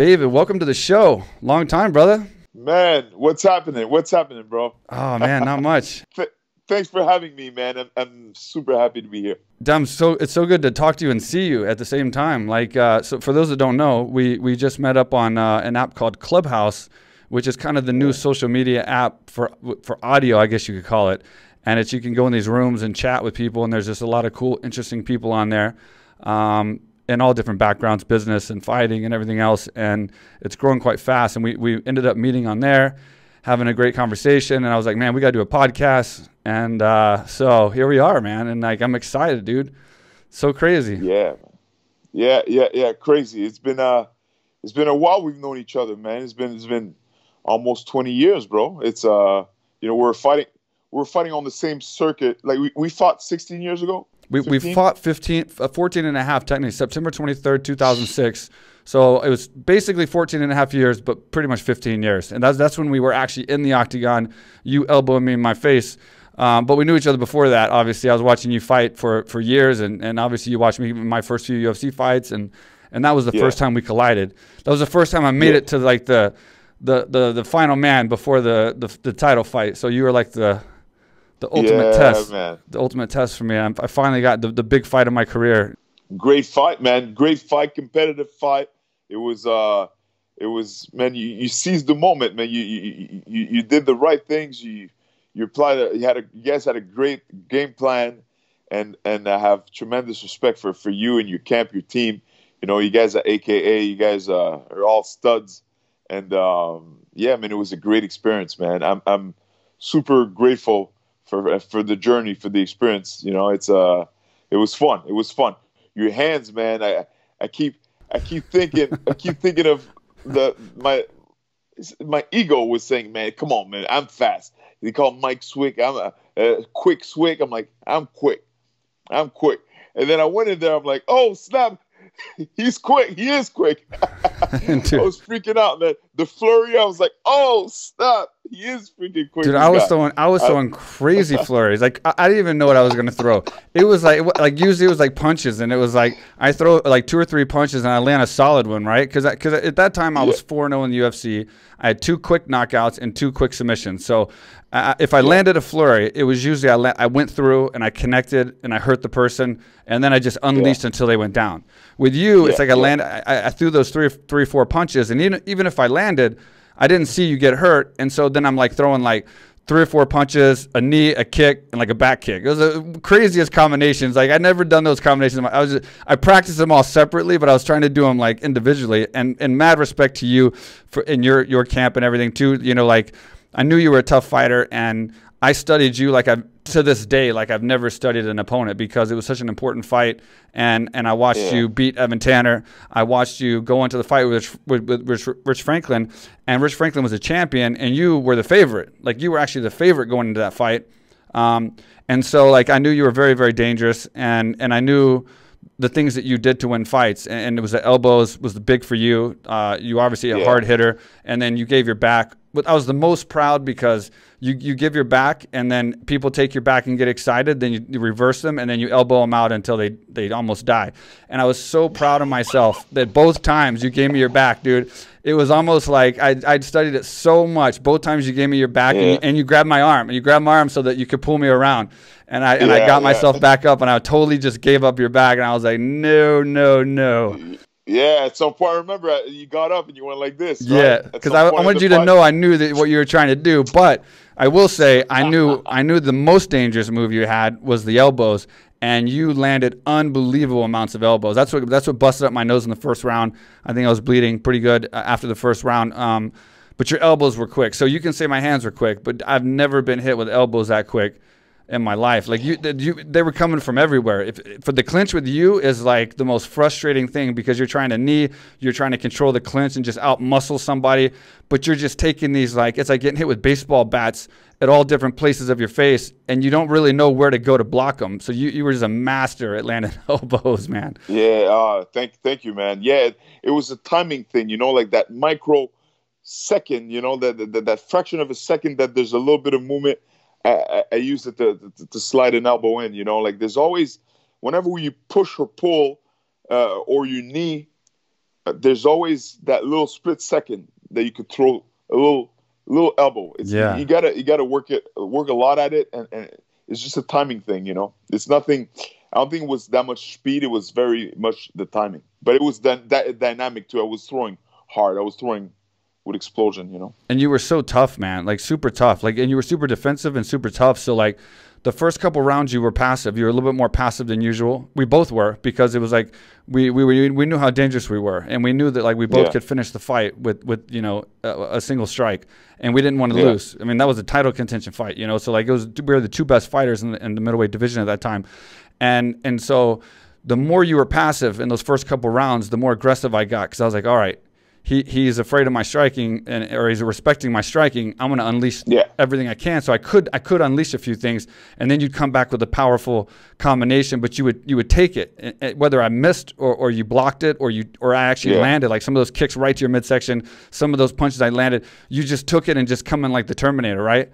David, welcome to the show. Long time, brother. Man, what's happening? What's happening, bro? Oh man, not much. Thanks for having me, man. I'm, I'm super happy to be here. Damn, so it's so good to talk to you and see you at the same time. Like, uh, so for those that don't know, we we just met up on uh, an app called Clubhouse, which is kind of the new social media app for for audio, I guess you could call it. And it's you can go in these rooms and chat with people, and there's just a lot of cool, interesting people on there. Um, in all different backgrounds, business and fighting and everything else. And it's growing quite fast. And we, we ended up meeting on there, having a great conversation. And I was like, man, we got to do a podcast. And uh, so here we are, man. And like, I'm excited, dude. So crazy. Yeah. Yeah. Yeah. Yeah. Crazy. It's been, uh, it's been a while we've known each other, man. It's been, it's been almost 20 years, bro. It's, uh, you know, we're fighting, we're fighting on the same circuit. Like we, we fought 16 years ago. We, we fought 15, uh, 14 and a half, technically, September 23rd, 2006. So it was basically 14 and a half years, but pretty much 15 years. And that's, that's when we were actually in the octagon, you elbowing me in my face. Um, but we knew each other before that, obviously. I was watching you fight for, for years, and, and obviously you watched me in my first few UFC fights, and, and that was the yeah. first time we collided. That was the first time I made yeah. it to like the, the, the, the final man before the, the, the title fight. So you were like the the ultimate yeah, test. Man. The ultimate test for me. i i finally got the, the big fight of my career. Great fight, man. Great fight, competitive fight. It was uh it was man, you, you seized the moment, man. You you, you you did the right things. You you applied a, you had a you guys had a great game plan and and I have tremendous respect for for you and your camp, your team. You know, you guys are AKA, you guys uh, are all studs. And um, yeah, man, it was a great experience, man. I'm I'm super grateful for for the journey, for the experience. You know, it's uh, it was fun. It was fun. Your hands, man. I I keep I keep thinking I keep thinking of the my my ego was saying, man, come on, man, I'm fast. They call Mike Swick. I'm a, a quick Swick. I'm like, I'm quick. I'm quick. And then I went in there. I'm like, oh snap, he's quick. He is quick. I was freaking out, man. The flurry, I was like, oh, stop. He is freaking quick. Dude, I was guy. throwing, I was throwing crazy flurries. Like I, I, didn't even know what I was gonna throw. It was like, like usually it was like punches, and it was like I throw like two or three punches, and I land a solid one, right? Because because at that time I was four yeah. Oh 0 in the UFC. I had two quick knockouts and two quick submissions. So uh, if I landed a flurry, it was usually I, la- I went through and I connected and I hurt the person, and then I just unleashed yeah. until they went down. With you, yeah, it's like I land, I, I, threw those three, three, four punches, and even even if I landed, I didn't see you get hurt, and so then I'm like throwing like three or four punches, a knee, a kick, and like a back kick. It was the craziest combinations. Like I'd never done those combinations. I was just, I practiced them all separately, but I was trying to do them like individually. And and mad respect to you for in your your camp and everything too. You know, like I knew you were a tough fighter, and I studied you like I've to this day like I've never studied an opponent because it was such an important fight and and I watched yeah. you beat Evan Tanner I watched you go into the fight with, with, with Rich, Rich, Franklin and Rich Franklin was a champion and you were the favorite like you were actually the favorite going into that fight um, and so like I knew you were very very dangerous and and I knew the things that you did to win fights, and, it was the elbows was the big for you. Uh, you obviously a yeah. hard hitter, and then you gave your back. But I was the most proud because you, you give your back, and then people take your back and get excited. Then you, you reverse them, and then you elbow them out until they they almost die. And I was so proud of myself that both times you gave me your back, dude. It was almost like I'd, I'd studied it so much. Both times you gave me your back, yeah. and, you, and you grabbed my arm, and you grabbed my arm so that you could pull me around and I and yeah, I got yeah. myself back up, and I totally just gave up your back. and I was like, no, no, no. Yeah, at some point, I remember uh, you got up and you went like this. Yeah, because I, I wanted you to know I knew that what you were trying to do, but I will say I knew I knew the most dangerous move you had was the elbows, and you landed unbelievable amounts of elbows. That's what that's what busted up my nose in the first round. I think I was bleeding pretty good uh, after the first round. Um, but your elbows were quick, so you can say my hands were quick, but I've never been hit with elbows that quick in my life. Like you, you, they were coming from everywhere. If for the clinch with you is like the most frustrating thing because you're trying to knee, you're trying to control the clinch and just out muscle somebody, but you're just taking these like it's like getting hit with baseball bats at all different places of your face, and you don't really know where to go to block them. So you, you were just a master at landing elbows, man. Yeah, uh, thank thank you, man. Yeah, it, it was a timing thing, you know, like that micro second, you know, that, that that fraction of a second that there's a little bit of movement I, I use it to, to, to, slide an elbow in. You know, like there's always whenever you push or pull uh, or your knee, uh, there's always that little split second that you could throw a little little elbow. It's, Yeah. you gotta you gotta work it work a lot at it, and, and it's just a timing thing. You know, it's nothing. I don't think it was that much speed. It was very much the timing, but it was that that dynamic too. I was throwing hard. I was throwing with explosion. You know. and you were so tough, man, like super tough, like, and you were super defensive and super tough. So like, the first couple rounds you were passive. You were a little bit more passive than usual. We both were because it was like we we we, we knew how dangerous we were, and we knew that like we both Yeah. could finish the fight with with you know a, a single strike, and we didn't want to Yeah. lose. I mean that was a title contention fight, you know. So like it was we were the two best fighters in the, in the middleweight division at that time, and and so the more you were passive in those first couple rounds, the more aggressive I got because I was like, all right. He, he's afraid of my striking and or he's respecting my striking. I'm going to unleash Yeah. everything I can. So I could I could unleash a few things, and then you'd come back with a powerful combination. But you would you would take it, eh, eh, whether I missed or, or you blocked it or you or I actually Yeah. landed. Like some of those kicks right to your midsection, some of those punches I landed, you just took it and just come in like the Terminator, right?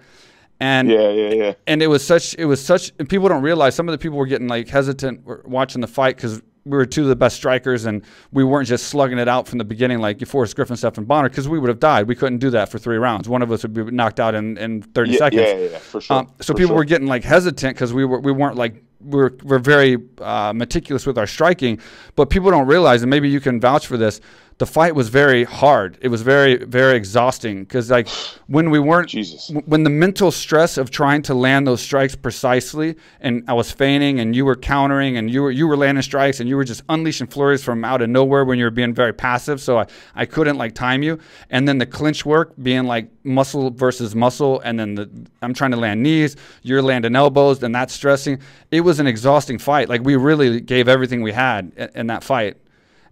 And Yeah, yeah, yeah. and it was such it was such and people don't realize some of the people were getting like hesitant watching the fight because we were two of the best strikers and we weren't just slugging it out from the beginning like Forrest Griffin, Stephan Bonnar because we would have died. We couldn't do that for three rounds. One of us would be knocked out in, in 30 Yeah, seconds. yeah, yeah, yeah, for sure. Um, so for people sure. were getting like hesitant because we were we weren't like we were we're very uh, meticulous with our striking, but people don't realize, and maybe you can vouch for this. The fight was very hard. It was very very exhausting because like when we weren't Jesus. when the mental stress of trying to land those strikes precisely, and I was feigning, and you were countering, and you were you were landing strikes, and you were just unleashing flurries from out of nowhere when you were being very passive. So I, I couldn't like time you, and then the clinch work being like muscle versus muscle, and then the I'm trying to land knees, you're landing elbows, and that's stressing. It was an exhausting fight. Like we really gave everything we had in, in that fight,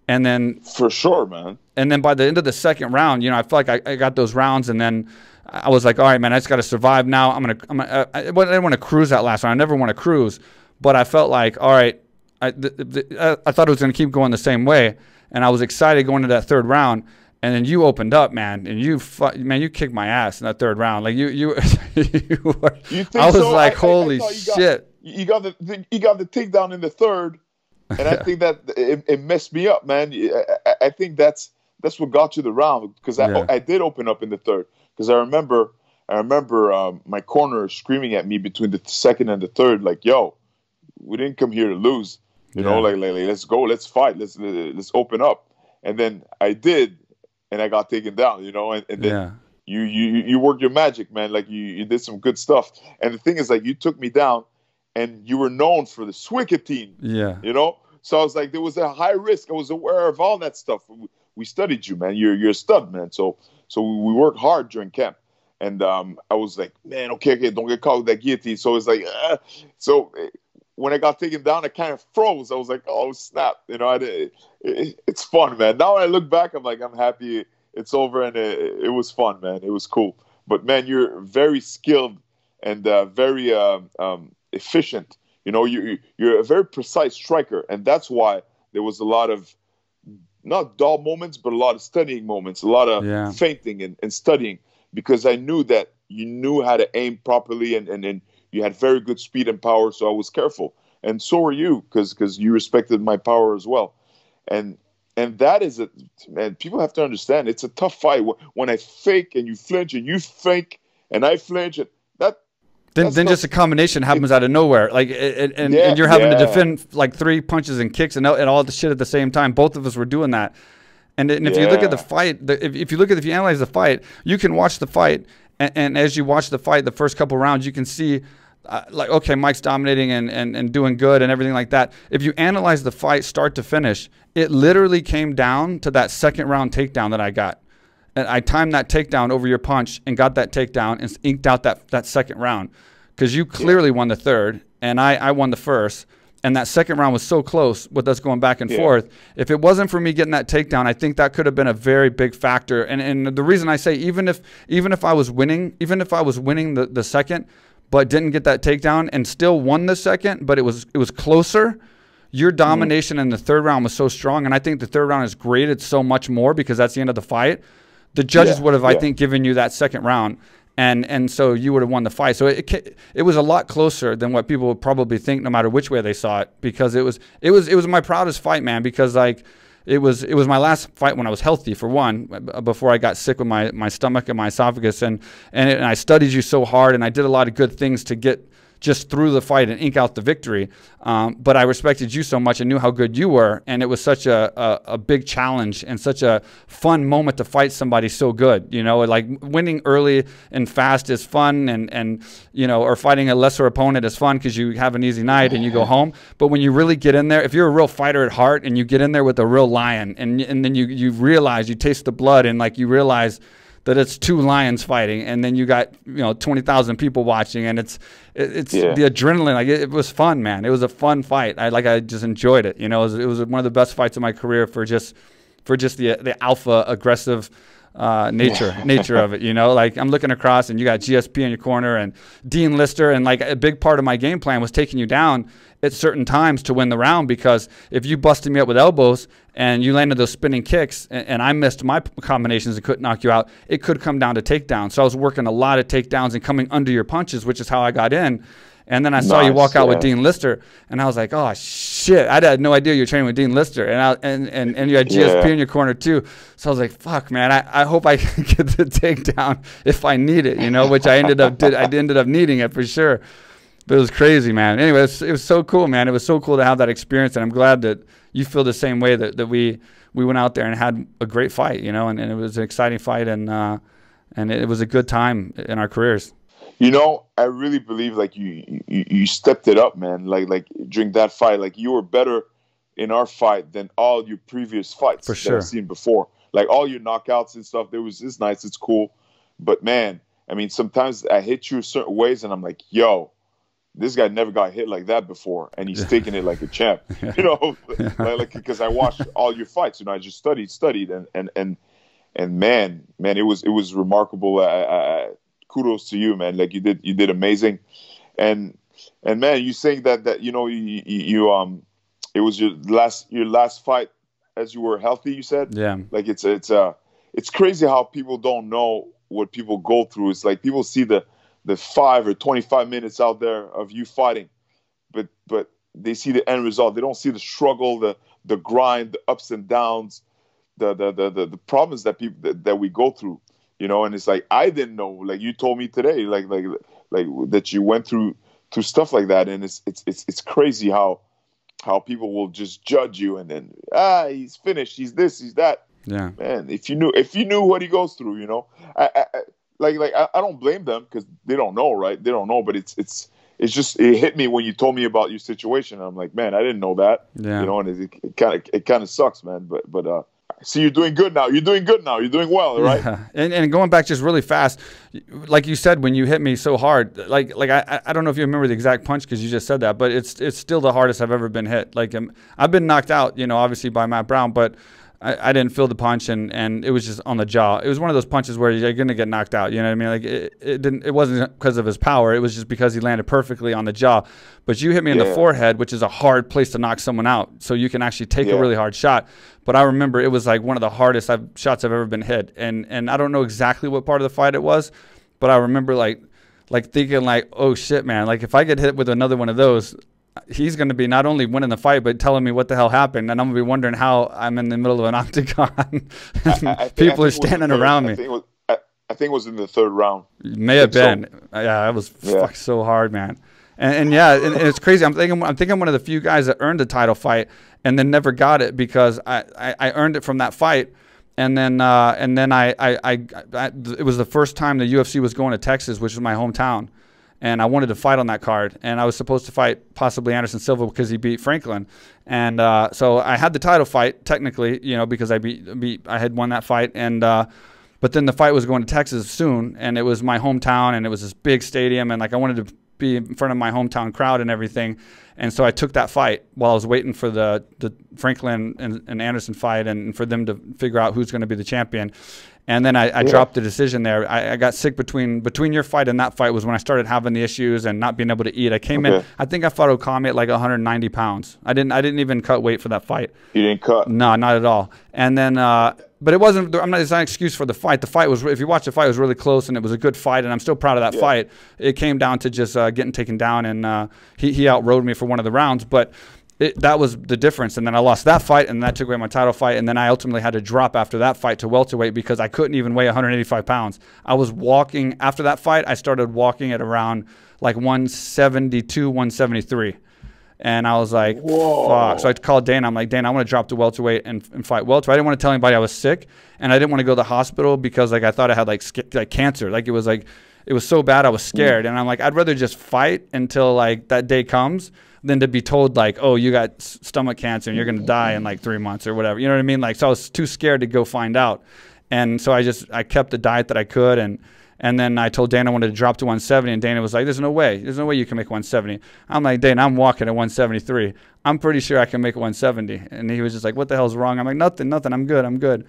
and then For sure, man. and then by the end of the second round, you know, I felt like I, I got those rounds, and then I was like, all right, man, I just got to survive now. I'm gonna, I'm gonna uh, I, I didn't want to cruise that last round. I never want to cruise, but I felt like, all right, I, the, the, I, uh, I thought it was gonna keep going the same way, and I was excited going into that third round. And then you opened up, man, and you, fu- man, you kicked my ass in that third round. Like you, you, you were, You I was so? like, holy shit. You got the, the you got the takedown in the third, and I think that it, it messed me up, man. I, I- think that's that's what got you the round because I, Yeah. I did open up in the third because I remember I remember um, my corner screaming at me between the second and the third, like, "Yo, we didn't come here to lose, you know, like, like, like, let's go, let's fight, let's let's open up." And then I did, and I got taken down, you know, and, and then Yeah, you you you worked your magic, man. Like you you did some good stuff. And the thing is, like you took me down, and you were known for the Swickatine, yeah, you know. So I was like, there was a high risk. I was aware of all that stuff. We- studied you, man. You're you're a stud, man. So so we worked hard during camp, and um, I was like, man, okay, okay, don't get caught with that guillotine. So it's like, uh, so eh, when I got taken down, I kind of froze. I was like, oh snap, you know. I did, it, it's fun, man. Now when I look back, I'm like, I'm happy it's over, and it, it was fun, man. It was cool. But man, you're very skilled and uh, very um, um, efficient. You know, you you're a very precise striker, and that's why there was a lot of not dull moments, but a lot of studying moments, a lot of Yeah. feinting and, and studying, because I knew that you knew how to aim properly, and and, and you had very good speed and power. So I was careful, and so were you, because because you respected my power as well, and and that is a man. People have to understand it's a tough fight. When I fake and you flinch, and you fake and I flinch, and Then, then just a combination happens out of nowhere, like and, and, Yeah, and you're having to defend like three punches and kicks and, all- and all the shit at the same time. Both of us were doing that, and, and if you look at the fight, the, if, if you look at if you analyze the fight, you can watch the fight, and, and as you watch the fight, the first couple rounds, you can see. Uh, like okay, Mike's dominating and, and, and doing good and everything like that. If you analyze the fight start to finish, it literally came down to that second round takedown that I got and I timed that takedown over your punch and got that takedown and inked out that, that second round because you clearly won the third and I, I won the first. And that second round was so close with us going back and Yeah. forth. If it wasn't for me getting that takedown, I think that could have been a very big factor. And and the reason I say even if even if I was winning, even if I was winning the, the second, but didn't get that takedown and still won the second, but it was it was closer. Your Mm-hmm. domination in the third round was so strong, and I think the third round is graded so much more because that's the end of the fight. The judges Yeah, would have, I think, given you that second round, and and so you would have won the fight. So it it, it was a lot closer than what people would probably think, no matter which way they saw it, because it was it was it was my proudest fight, man. Because like it was it was my last fight when I was healthy for one before I got sick with my my stomach and my esophagus and and, it, and I studied you so hard and I did a lot of good things to get just through the fight and ink out the victory. Um, but I respected you so much and knew how good you were, and it was such a, a, a, big challenge and such a fun moment to fight somebody so good. You know, like winning early and fast is fun, and and you know, or fighting a lesser opponent is fun because you have an easy night and you go home. But when you really get in there, if you're a real fighter at heart and you get in there with a real lion, and and then you you realize you taste the blood and like you realize that it's two lions fighting, and then you got you know twenty thousand people watching, and it's it's yeah. the adrenaline. Like it, it, was fun, man. It was a fun fight. I like I just enjoyed it. You know, it was, it was one of the best fights of my career for just for just the the alpha aggressive uh, nature nature of it. You know, like I'm looking across and you got GSP in your corner and Dean Lister, and like a big part of my game plan was taking you down at certain times to win the round because if you busted me up with elbows and you landed those spinning kicks and, and I missed my combinations and couldn't knock you out, it could come down to takedowns. So I was working a lot of takedowns and coming under your punches, which is how I got in. And then I saw you walk out yeah. with Dean Lister, and I was like, "Oh shit! I had no idea you were training with Dean Lister, and I, and, and and you had GSP yeah. in your corner too." So I was like, "Fuck, man! I, I hope I can get the takedown if I need it, you know." Which I ended up did. I ended up needing it for sure. But it was crazy, man. Anyway, it was, it was so cool, man. It was so cool to have that experience, and I'm glad that you feel the same way that, that we we went out there and had a great fight, you know, and, and it was an exciting fight, and uh, and it was a good time in our careers. You know, I really believe like you, you you stepped it up, man. Like like during that fight, like you were better in our fight than all your previous fights For sure. that I've seen before. Like all your knockouts and stuff, there was it's nice, it's cool, but man, I mean, sometimes I hit you certain ways, and I'm like, yo, this guy never got hit like that before, and he's taking it like a champ. You know, like because I watched all your fights. You know, I just studied, studied, and and and and man, man, it was it was remarkable. Uh, kudos to you, man. Like you did, you did amazing, and and man, you saying that that you know you, you um it was your last your last fight as you were healthy. You said, yeah. Like it's it's uh it's crazy how people don't know what people go through. It's like people see the the five or 25 minutes out there of you fighting, but but they see the end result. They don't see the struggle, the the grind, the ups and downs, the the the the, the problems that people that, that we go through. You know, and it's like I didn't know. Like you told me today, like like like that you went through through stuff like that, and it's it's it's it's crazy how how people will just judge you and then ah he's finished, he's this, he's that. Yeah, man. If you knew if you knew what he goes through, you know, I, I, like like I, I don't blame them because they don't know, right? They don't know, but it's it's it's just it hit me when you told me about your situation. I'm like, man, I didn't know that. Yeah. You know, and it kind of it kind of sucks, man. But but uh, see, you're doing good now. You're doing good now. You're doing well, right? Yeah. And and going back just really fast, like you said when you hit me so hard, like like I I don't know if you remember the exact punch because you just said that, but it's it's still the hardest I've ever been hit. Like um, I've been knocked out, you know, obviously by Matt Brown, but I, I, didn't feel the punch and, and it was just on the jaw. It was one of those punches where you're gonna get knocked out. You know what I mean? Like it, it didn't. It wasn't because of his power. It was just because he landed perfectly on the jaw. But you hit me yeah. in the forehead, which is a hard place to knock someone out. So you can actually take yeah. a really hard shot. But I remember it was like one of the hardest I've, shots I've ever been hit. And and I don't know exactly what part of the fight it was, but I remember like like thinking like, oh shit, man! Like if I get hit with another one of those, he's going to be not only winning the fight but telling me what the hell happened, and I'm going to be wondering how I'm in the middle of an octagon. I, I People are standing around me. I think, was, I think, it was in the third round. May have been. So. Yeah, it was yeah. so hard, man. And, and yeah, and, and, it's crazy. I'm thinking I'm thinking I'm one of the few guys that earned a title fight and then never got it because I, I, I earned it from that fight. And then uh, and then I, I, I, I it was the first time the UFC was going to Texas, which is my hometown and I wanted to fight on that card. And I was supposed to fight possibly Anderson Silva because he beat Franklin. And uh, so I had the title fight technically, you know, because I beat, beat I had won that fight. And uh, but then the fight was going to Texas soon, and it was my hometown, and it was this big stadium, and like I wanted to be in front of my hometown crowd and everything. And so I took that fight while I was waiting for the the Franklin and, and Anderson fight, and for them to figure out who's going to be the champion and then I, I yeah. dropped the decision there. I, I, got sick between between your fight and that fight was when I started having the issues and not being able to eat. I came okay. in. I think I fought Okami at like 190 pounds. I didn't. I didn't even cut weight for that fight. You didn't cut? No, not at all. And then, uh, but it wasn't. I'm not. It's not an excuse for the fight. The fight was. If you watch the fight, it was really close and it was a good fight. And I'm still proud of that yeah. fight. It came down to just uh, getting taken down, and uh, he he outrode me for one of the rounds, but. It, that was the difference. And then I lost that fight, and that took away my title fight. And then I ultimately had to drop after that fight to welterweight because I couldn't even weigh 185 pounds. I was walking after that fight. I started walking at around like 172, 173. And I was like, Whoa. fuck. So I called Dana. I'm like, Dana, I want to drop to welterweight and, and fight welter. I didn't want to tell anybody I was sick, and I didn't want to go to the hospital because like I thought I had like like cancer. Like it was like it was so bad I was scared. Mm. And I'm like, I'd rather just fight until like that day comes than to be told like, oh, you got stomach cancer and you're gonna die in like three months or whatever. You know what I mean? Like, so I was too scared to go find out, and so I just I kept the diet that I could and. And then I told Dana I wanted to drop to 170, and Dana was like, "There's no way. There's no way you can make 170." I'm like, "Dana, I'm walking at 173. I'm pretty sure I can make 170." And he was just like, "What the hell's wrong?" I'm like, "Nothing, nothing. I'm good. I'm good."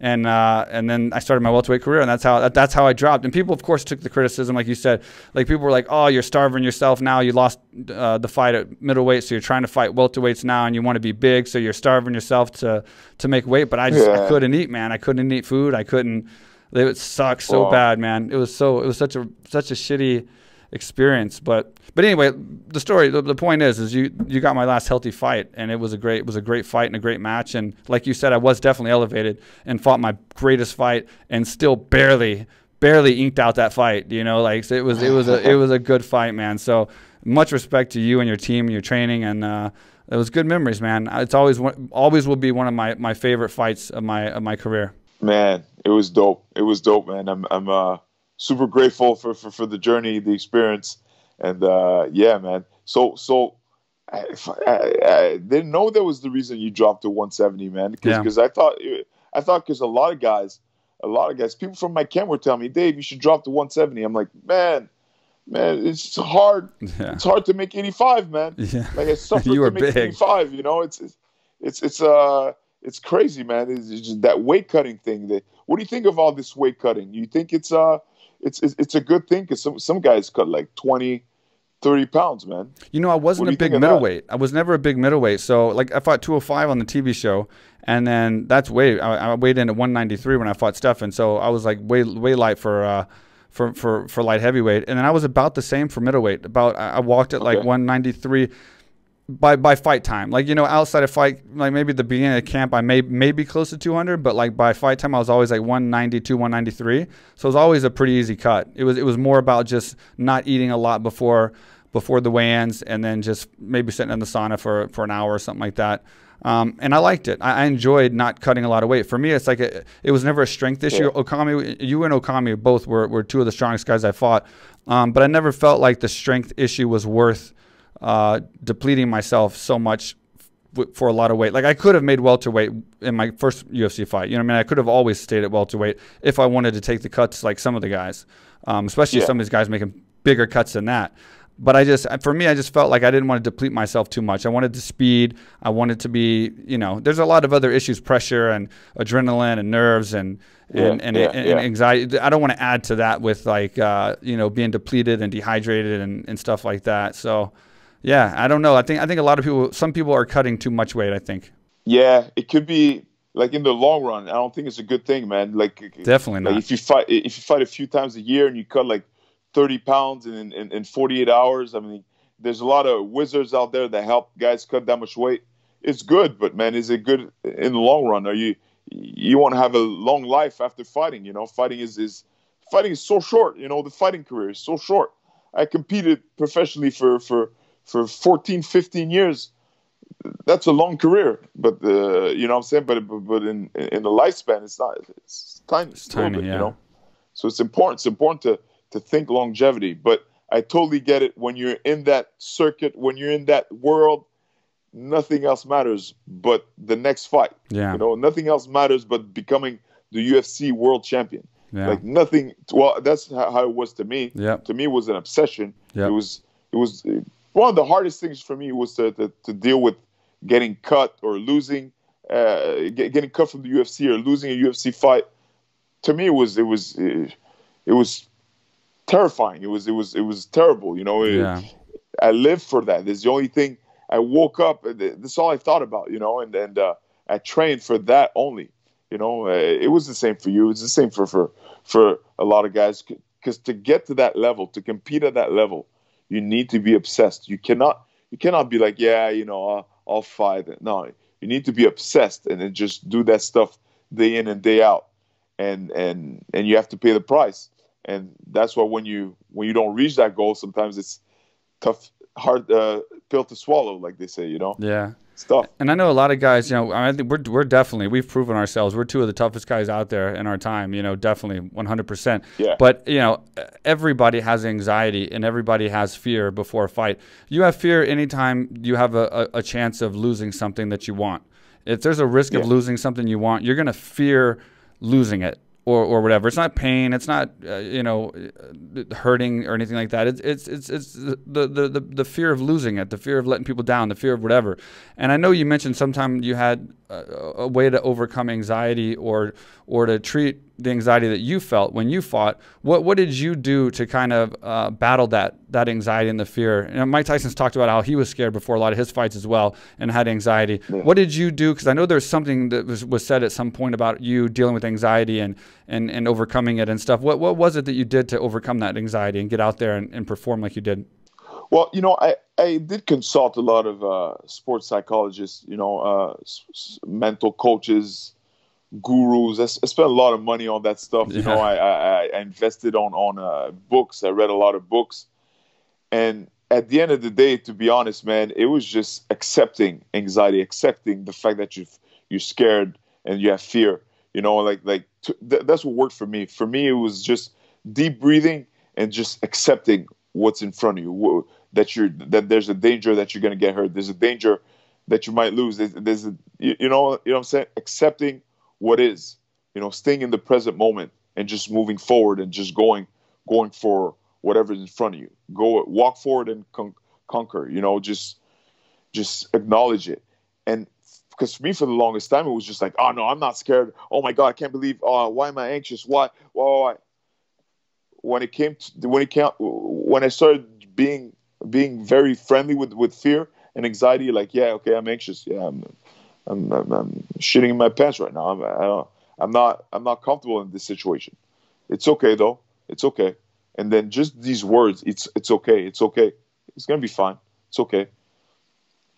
And uh, and then I started my welterweight career, and that's how that, that's how I dropped. And people, of course, took the criticism, like you said, like people were like, "Oh, you're starving yourself now. You lost uh, the fight at middleweight, so you're trying to fight welterweights now, and you want to be big, so you're starving yourself to to make weight." But I just yeah. I couldn't eat, man. I couldn't eat food. I couldn't. It sucked so bad, man. It was so it was such a such a shitty experience. But but anyway, the story, the, the, point is, is you you got my last healthy fight, and it was a great it was a great fight and a great match. And like you said, I was definitely elevated and fought my greatest fight, and still barely barely inked out that fight. You know, like so it was it was a it was a good fight, man. So much respect to you and your team and your training and. Uh, it was good memories, man. It's always always will be one of my, my favorite fights of my of my career. Man, it was dope. It was dope, man. I'm I'm uh super grateful for, for, for the journey, the experience, and uh, yeah, man. So so I, I, I, didn't know that was the reason you dropped to 170, man. Because yeah. I thought I thought because a lot of guys, a lot of guys, people from my camp were telling me, Dave, you should drop to 170. I'm like, man. Man, it's hard. Yeah. It's hard to make 85, man. Yeah. Like it's tough to make big. 85. You know, it's it's it's, it's uh it's crazy, man. It's, it's just that weight cutting thing. That what do you think of all this weight cutting? You think it's uh it's it's, it's a good thing because some some guys cut like 20, 30 pounds, man. You know, I wasn't a big middleweight. I was never a big middleweight. So like I fought 205 on the TV show, and then that's way I, I weighed in at 193 when I fought Stefan. So I was like way way light for. Uh, for, for, for light heavyweight, and then I was about the same for middleweight. About I walked at okay. like 193 by by fight time. Like you know, outside of fight, like maybe the beginning of camp, I may maybe close to 200, but like by fight time, I was always like 192, 193. So it was always a pretty easy cut. It was it was more about just not eating a lot before before the weigh-ins, and then just maybe sitting in the sauna for for an hour or something like that. Um, and I liked it. I, I, enjoyed not cutting a lot of weight. For me, it's like a, it was never a strength issue. Yeah. Okami, you and Okami both were, were two of the strongest guys I fought, um, but I never felt like the strength issue was worth uh, depleting myself so much for a lot of weight. Like I could have made welterweight in my first UFC fight. You know what I mean? I could have always stayed at welterweight if I wanted to take the cuts like some of the guys, um, especially yeah. some of these guys making bigger cuts than that. But I just, for me, I just felt like I didn't want to deplete myself too much. I wanted to speed. I wanted to be, you know, there's a lot of other issues, pressure and adrenaline and nerves and and, yeah, and, yeah, and, anxiety. I don't want to add to that with like, uh, you know, being depleted and dehydrated and, and stuff like that. So, yeah, I don't know. I think I think a lot of people, some people are cutting too much weight. I think. Yeah, it could be like in the long run. I don't think it's a good thing, man. Like definitely like not. If you fight, if you fight a few times a year and you cut like thirty pounds in, in in 48 hours, I mean, there's a lot of wizards out there that help guys cut that much weight. It's good, but man, is it good in the long run? Are you you want to have a long life after fighting? You know, fighting is is fighting is so short. You know, the fighting career is so short. I competed professionally for for for 14, 15 years, that's a long career. But uh, you know what I'm saying. But but, but in in the lifespan, it's not. It's tiny. It's tiny. Bit, yeah. You know. So it's important. It's important to to think longevity. But I totally get it. When you're in that circuit, when you're in that world, nothing else matters but the next fight. Yeah. You know, nothing else matters but becoming the UFC world champion. Yeah. Like nothing. Well, that's how it was to me. Yeah. To me, it was an obsession. Yeah. It was. It was one of the hardest things for me was to, to, to deal with getting cut or losing, uh, get, getting cut from the UFC or losing a UFC fight. To me, it was it was it, was terrifying. It was it was it was terrible. You know, it, yeah. I lived for that. It's the only thing. I woke up. That's all I thought about. You know, and and uh, I trained for that only. You know, uh, it was the same for you. It's the same for for for a lot of guys. Because to get to that level, to compete at that level, you need to be obsessed. You cannot you cannot be like, yeah, you know, uh, I'll fight. it. No, you need to be obsessed and then just do that stuff day in and day out, and and and you have to pay the price. And that's why when you when you don't reach that goal, sometimes it's tough, hard uh, pill to swallow, like they say. You know. Yeah stuff. And I know a lot of guys, you know, I think we're, we're definitely, we've proven ourselves. We're two of the toughest guys out there in our time, you know, definitely 100%. Yeah. But, you know, everybody has anxiety and everybody has fear before a fight. You have fear anytime you have a, a, a chance of losing something that you want. If there's a risk yeah. of losing something you want, you're going to fear losing it or, or whatever. It's not pain. It's not uh, you know uh, hurting or anything like that. It's it's it's it's the, the the the fear of losing it, the fear of letting people down, the fear of whatever. And I know you mentioned sometime you had a, a way to overcome anxiety or or to treat the anxiety that you felt when you fought. What what did you do to kind of uh, battle that that anxiety and the fear? Know, Mike Tyson's talked about how he was scared before a lot of his fights as well and had anxiety. Yeah. What did you do? Because I know there's something that was, was said at some point about you dealing with anxiety and, and, and overcoming it and stuff. What what was it that you did to overcome that anxiety and get out there and, and perform like you did? Well, you know, I, I did consult a lot of uh, sports psychologists, you know, uh, s- mental coaches, gurus. I, I, spent a lot of money on that stuff. You yeah. know, I, I, I, invested on on uh, books. I read a lot of books, and at the end of the day, to be honest, man, it was just accepting anxiety, accepting the fact that you you're scared and you have fear. You know, like like th- that's what worked for me. For me, it was just deep breathing and just accepting what's in front of you. That you're that there's a danger that you're gonna get hurt. There's a danger that you might lose. There's, there's a you, you know you know what I'm saying. Accepting what is, you know, staying in the present moment and just moving forward and just going, going for whatever's in front of you. Go, walk forward and con- conquer. You know, just, just acknowledge it. And because for me, for the longest time, it was just like, oh no, I'm not scared. Oh my god, I can't believe. Oh, why am I anxious? Why? Why? why? When it came to when it came when I started being being very friendly with with fear and anxiety, like yeah, okay, I'm anxious. Yeah, I'm I'm, I'm, I'm shitting in my pants right now. I'm, I I'm not I'm not comfortable in this situation. It's okay though. It's okay. And then just these words, it's it's okay. It's okay. It's gonna be fine. It's okay.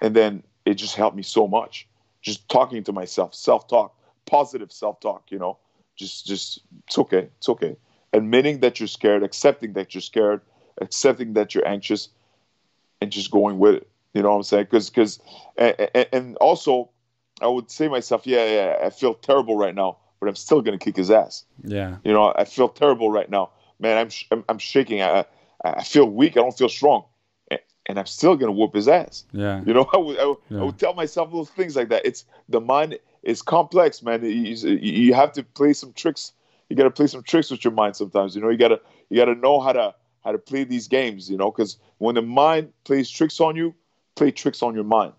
And then it just helped me so much. Just talking to myself, self-talk, positive self-talk. You know, just just it's okay. It's okay. Admitting that you're scared, accepting that you're scared, accepting that you're anxious, and just going with it. You know what I'm saying? Because because and, and also I would say myself, yeah, yeah, I feel terrible right now, but I'm still gonna kick his ass. Yeah. You know, I feel terrible right now, man. I'm I'm, I'm shaking. I I feel weak. I don't feel strong, and I'm still gonna whoop his ass. Yeah. You know, I would I would, yeah. I would tell myself little things like that. It's the mind is complex, man. You, you have to play some tricks. You got to play some tricks with your mind sometimes. You know, you gotta you gotta know how to how to play these games. You know, because when the mind plays tricks on you, play tricks on your mind.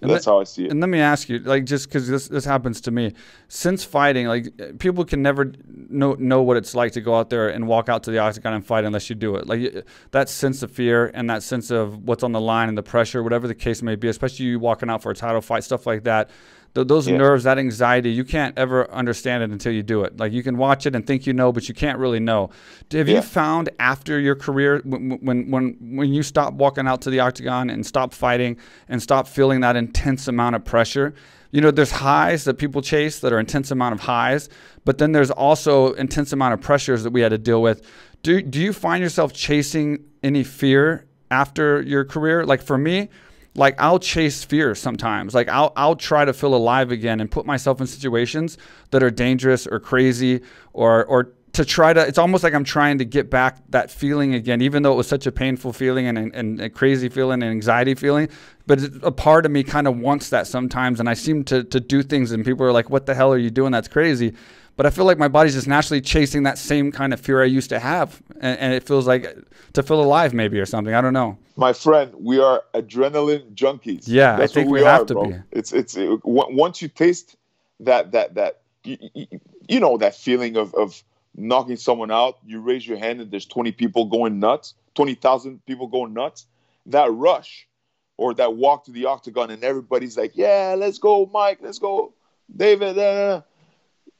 And That's let, how I see it. And let me ask you, like, just because this this happens to me, since fighting, like, people can never know know what it's like to go out there and walk out to the octagon and fight unless you do it. Like that sense of fear and that sense of what's on the line and the pressure, whatever the case may be, especially you walking out for a title fight, stuff like that those yeah. nerves, that anxiety, you can't ever understand it until you do it. Like you can watch it and think you know, but you can't really know. Have yeah. you found after your career, when, when when when you stop walking out to the octagon and stop fighting and stop feeling that intense amount of pressure? You know, there's highs that people chase that are intense amount of highs, but then there's also intense amount of pressures that we had to deal with. Do do you find yourself chasing any fear after your career? Like for me like I'll chase fear sometimes. Like I'll I'll try to feel alive again and put myself in situations that are dangerous or crazy or or to try to it's almost like I'm trying to get back that feeling again, even though it was such a painful feeling and, and a crazy feeling and anxiety feeling. But a part of me kind of wants that sometimes and I seem to to do things and people are like, What the hell are you doing? That's crazy. But I feel like my body's just naturally chasing that same kind of fear I used to have. And, and it feels like to feel alive, maybe, or something. I don't know. My friend, we are adrenaline junkies. Yeah, That's I think what we, we have are, to bro. be. It's, it's, it, once you taste that, that, that, you, you know, that feeling of, of knocking someone out, you raise your hand and there's 20 people going nuts, 20,000 people going nuts. That rush or that walk to the octagon and everybody's like, yeah, let's go, Mike, let's go, David. Uh,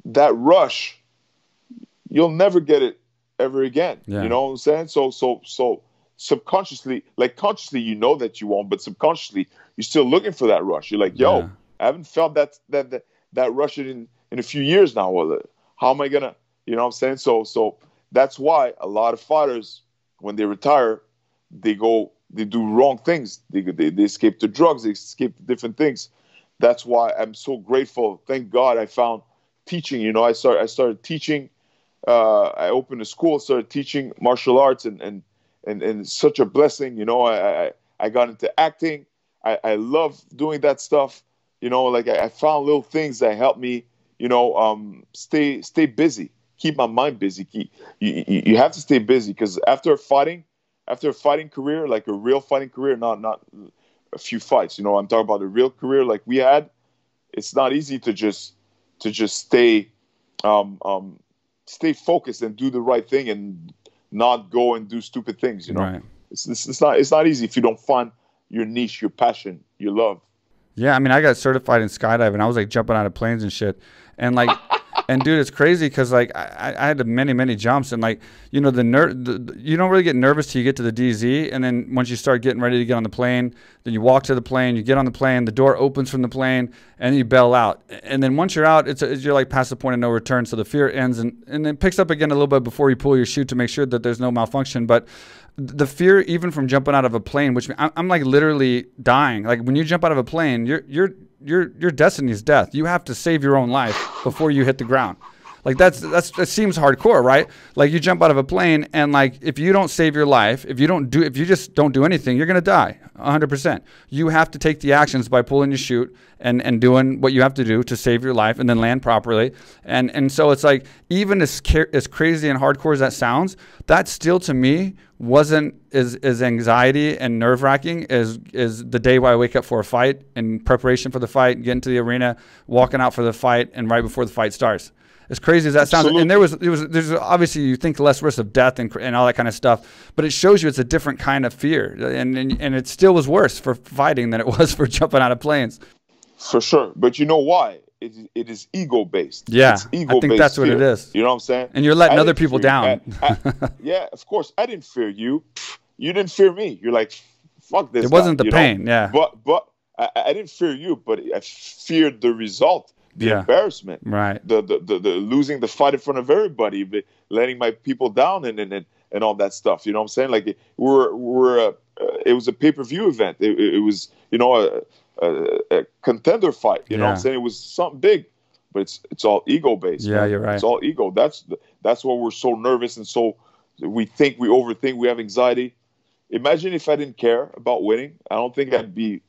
that rush, you'll never get it ever again. Yeah. You know what I'm saying? So so so subconsciously, like consciously, you know that you won't, but subconsciously, you're still looking for that rush. You're like, yo, yeah. I haven't felt that that that, that rush in in a few years now. Well, how am I gonna, you know, what I'm saying? So so that's why a lot of fighters, when they retire, they go, they do wrong things. They they, they escape the drugs, they escape the different things. That's why I'm so grateful. Thank God I found teaching. You know, I started I started teaching. Uh, I opened a school, started teaching martial arts, and and and, and such a blessing. You know, I, I, I got into acting. I, I love doing that stuff. You know, like I, I found little things that help me, you know, um, stay stay busy, keep my mind busy. Keep, you, you, you have to stay busy because after fighting, after a fighting career, like a real fighting career, not not a few fights. You know, I'm talking about a real career like we had. It's not easy to just to just stay um, um, stay focused and do the right thing and not go and do stupid things. You know, right. it's, it's, it's not it's not easy if you don't find your niche, your passion, your love. Yeah, I mean, I got certified in skydiving. I was like jumping out of planes and shit, and like and dude, it's crazy because like I, I had many many jumps and like you know the ner- the, you don't really get nervous till you get to the DZ and then once you start getting ready to get on the plane, then you walk to the plane, you get on the plane, the door opens from the plane, and you bail out. And then once you're out, it's, a, you're like past the point of no return, so the fear ends and and then picks up again a little bit before you pull your chute to make sure that there's no malfunction. But the fear even from jumping out of a plane, which I'm, I'm like literally dying. Like when you jump out of a plane, you're you're your your destiny is death. You have to save your own life before you hit the ground. Like that's that's that seems hardcore, right? Like you jump out of a plane and like if you don't save your life, if you don't do if you just don't do anything, you're going to die 100%. You have to take the actions by pulling your chute and and doing what you have to do to save your life and then land properly. And and so it's like even as as crazy and hardcore as that sounds, that still to me wasn't as, as anxiety and nerve wracking as, as the day where I wake up for a fight in preparation for the fight, get into the arena, walking out for the fight, and right before the fight starts as crazy as that sounds. And there was, there was, there's obviously you think less risk of death and, and all that kind of stuff, but it shows you it's a different kind of fear, and, and and it still was worse for fighting than it was for jumping out of planes. For sure, but you know why? It, it is ego based. Yeah, ego I think that's fear. what it is. You know what I'm saying? And you're letting other people down. I, I, yeah, of course. I didn't fear you. You didn't fear me. You're like, fuck this. It wasn't guy, the pain. Know? Yeah. But but I, I didn't fear you, but I feared the result the yeah. embarrassment, right? The, the, the the losing the fight in front of everybody, letting my people down, and and and all that stuff. You know what I'm saying? Like we're we're uh, it was a pay per view event. It, it, was you know a, a, a contender fight. You yeah. know what I'm saying? It was something big, but it's it's all ego based. Yeah, man. you're right. It's all ego. That's that's why we're so nervous and so we think we overthink. We have anxiety. Imagine if I didn't care about winning. I don't think I'd be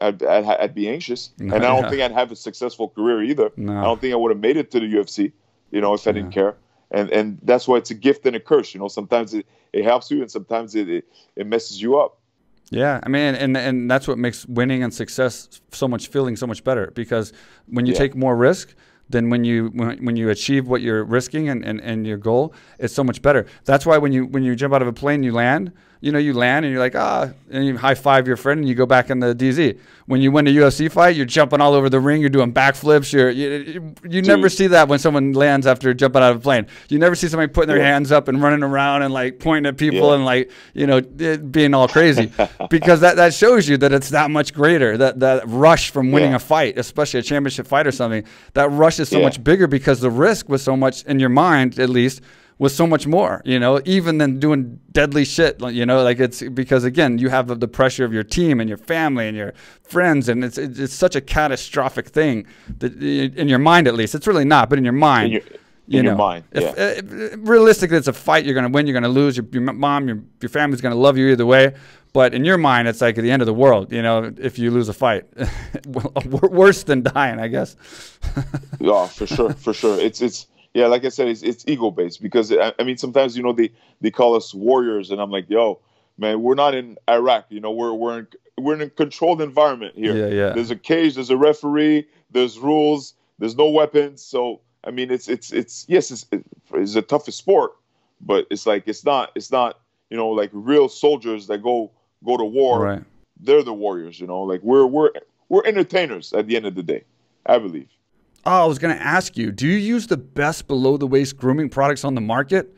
I'd, I'd, I'd be anxious, and I don't yeah. think I'd have a successful career either. No. I don't think I would have made it to the UFC, you know, if I didn't care. And and that's why it's a gift and a curse. You know, sometimes it, it helps you, and sometimes it, it, it messes you up. Yeah, I mean, and and that's what makes winning and success so much feeling so much better because when you yeah. take more risk, then when you when, when you achieve what you're risking and, and, and your goal, it's so much better. That's why when you when you jump out of a plane, you land you know, you land and you're like, ah, and you high five your friend and you go back in the DZ. When you win a UFC fight, you're jumping all over the ring, you're doing backflips. You're, you, you never see that when someone lands after jumping out of a plane. You never see somebody putting their yeah. hands up and running around and like pointing at people yeah. and like, you know, being all crazy because that, that shows you that it's that much greater. That, that rush from winning yeah. a fight, especially a championship fight or something, that rush is so much bigger because the risk was so much in your mind, at least was so much more, you know, even than doing deadly shit, you know, like it's because again, you have the pressure of your team and your family and your friends, and it's it's such a catastrophic thing that in your mind at least, it's really not, but in your mind. In your, you know, your mind, if, yeah. Uh, if, realistically, it's a fight. You're going to win. You're going to lose. Your, your mom, your, your family's going to love you either way. But in your mind, it's like at the end of the world, you know, if you lose a fight. Worse than dying, I guess. yeah, oh, for sure, for sure. It's it's yeah, like I said, it's, it's ego based because I, I, mean sometimes you know they they call us warriors, and I'm like, yo, man, we're not in Iraq. You know, we're we're in we're in a controlled environment here. Yeah, yeah. There's a cage, there's a referee, there's rules, there's no weapons. So I mean, it's it's it's yes, it's it's the toughest sport, but it's like it's not it's not you know like real soldiers that go go to war. Right. They're the warriors. You know, like we're we're we're entertainers at the end of the day. I believe. Oh, I was going to ask you, do you use the best below the waist grooming products on the market?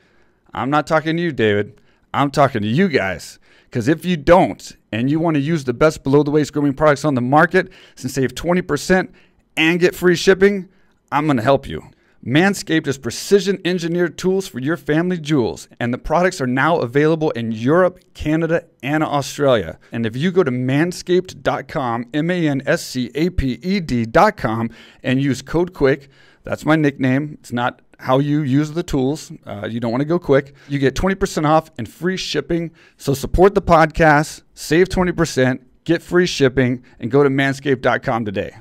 I'm not talking to you, David. I'm talking to you guys. Because if you don't, and you want to use the best below the waist grooming products on the market and save 20% and get free shipping, I'm going to help you. Manscaped is precision engineered tools for your family jewels, and the products are now available in Europe, Canada, and Australia. And if you go to manscaped.com, M A N S C A P E D.com, and use code QUICK, that's my nickname. It's not how you use the tools. Uh, you don't want to go quick. You get 20% off and free shipping. So support the podcast, save 20%, get free shipping, and go to manscaped.com today.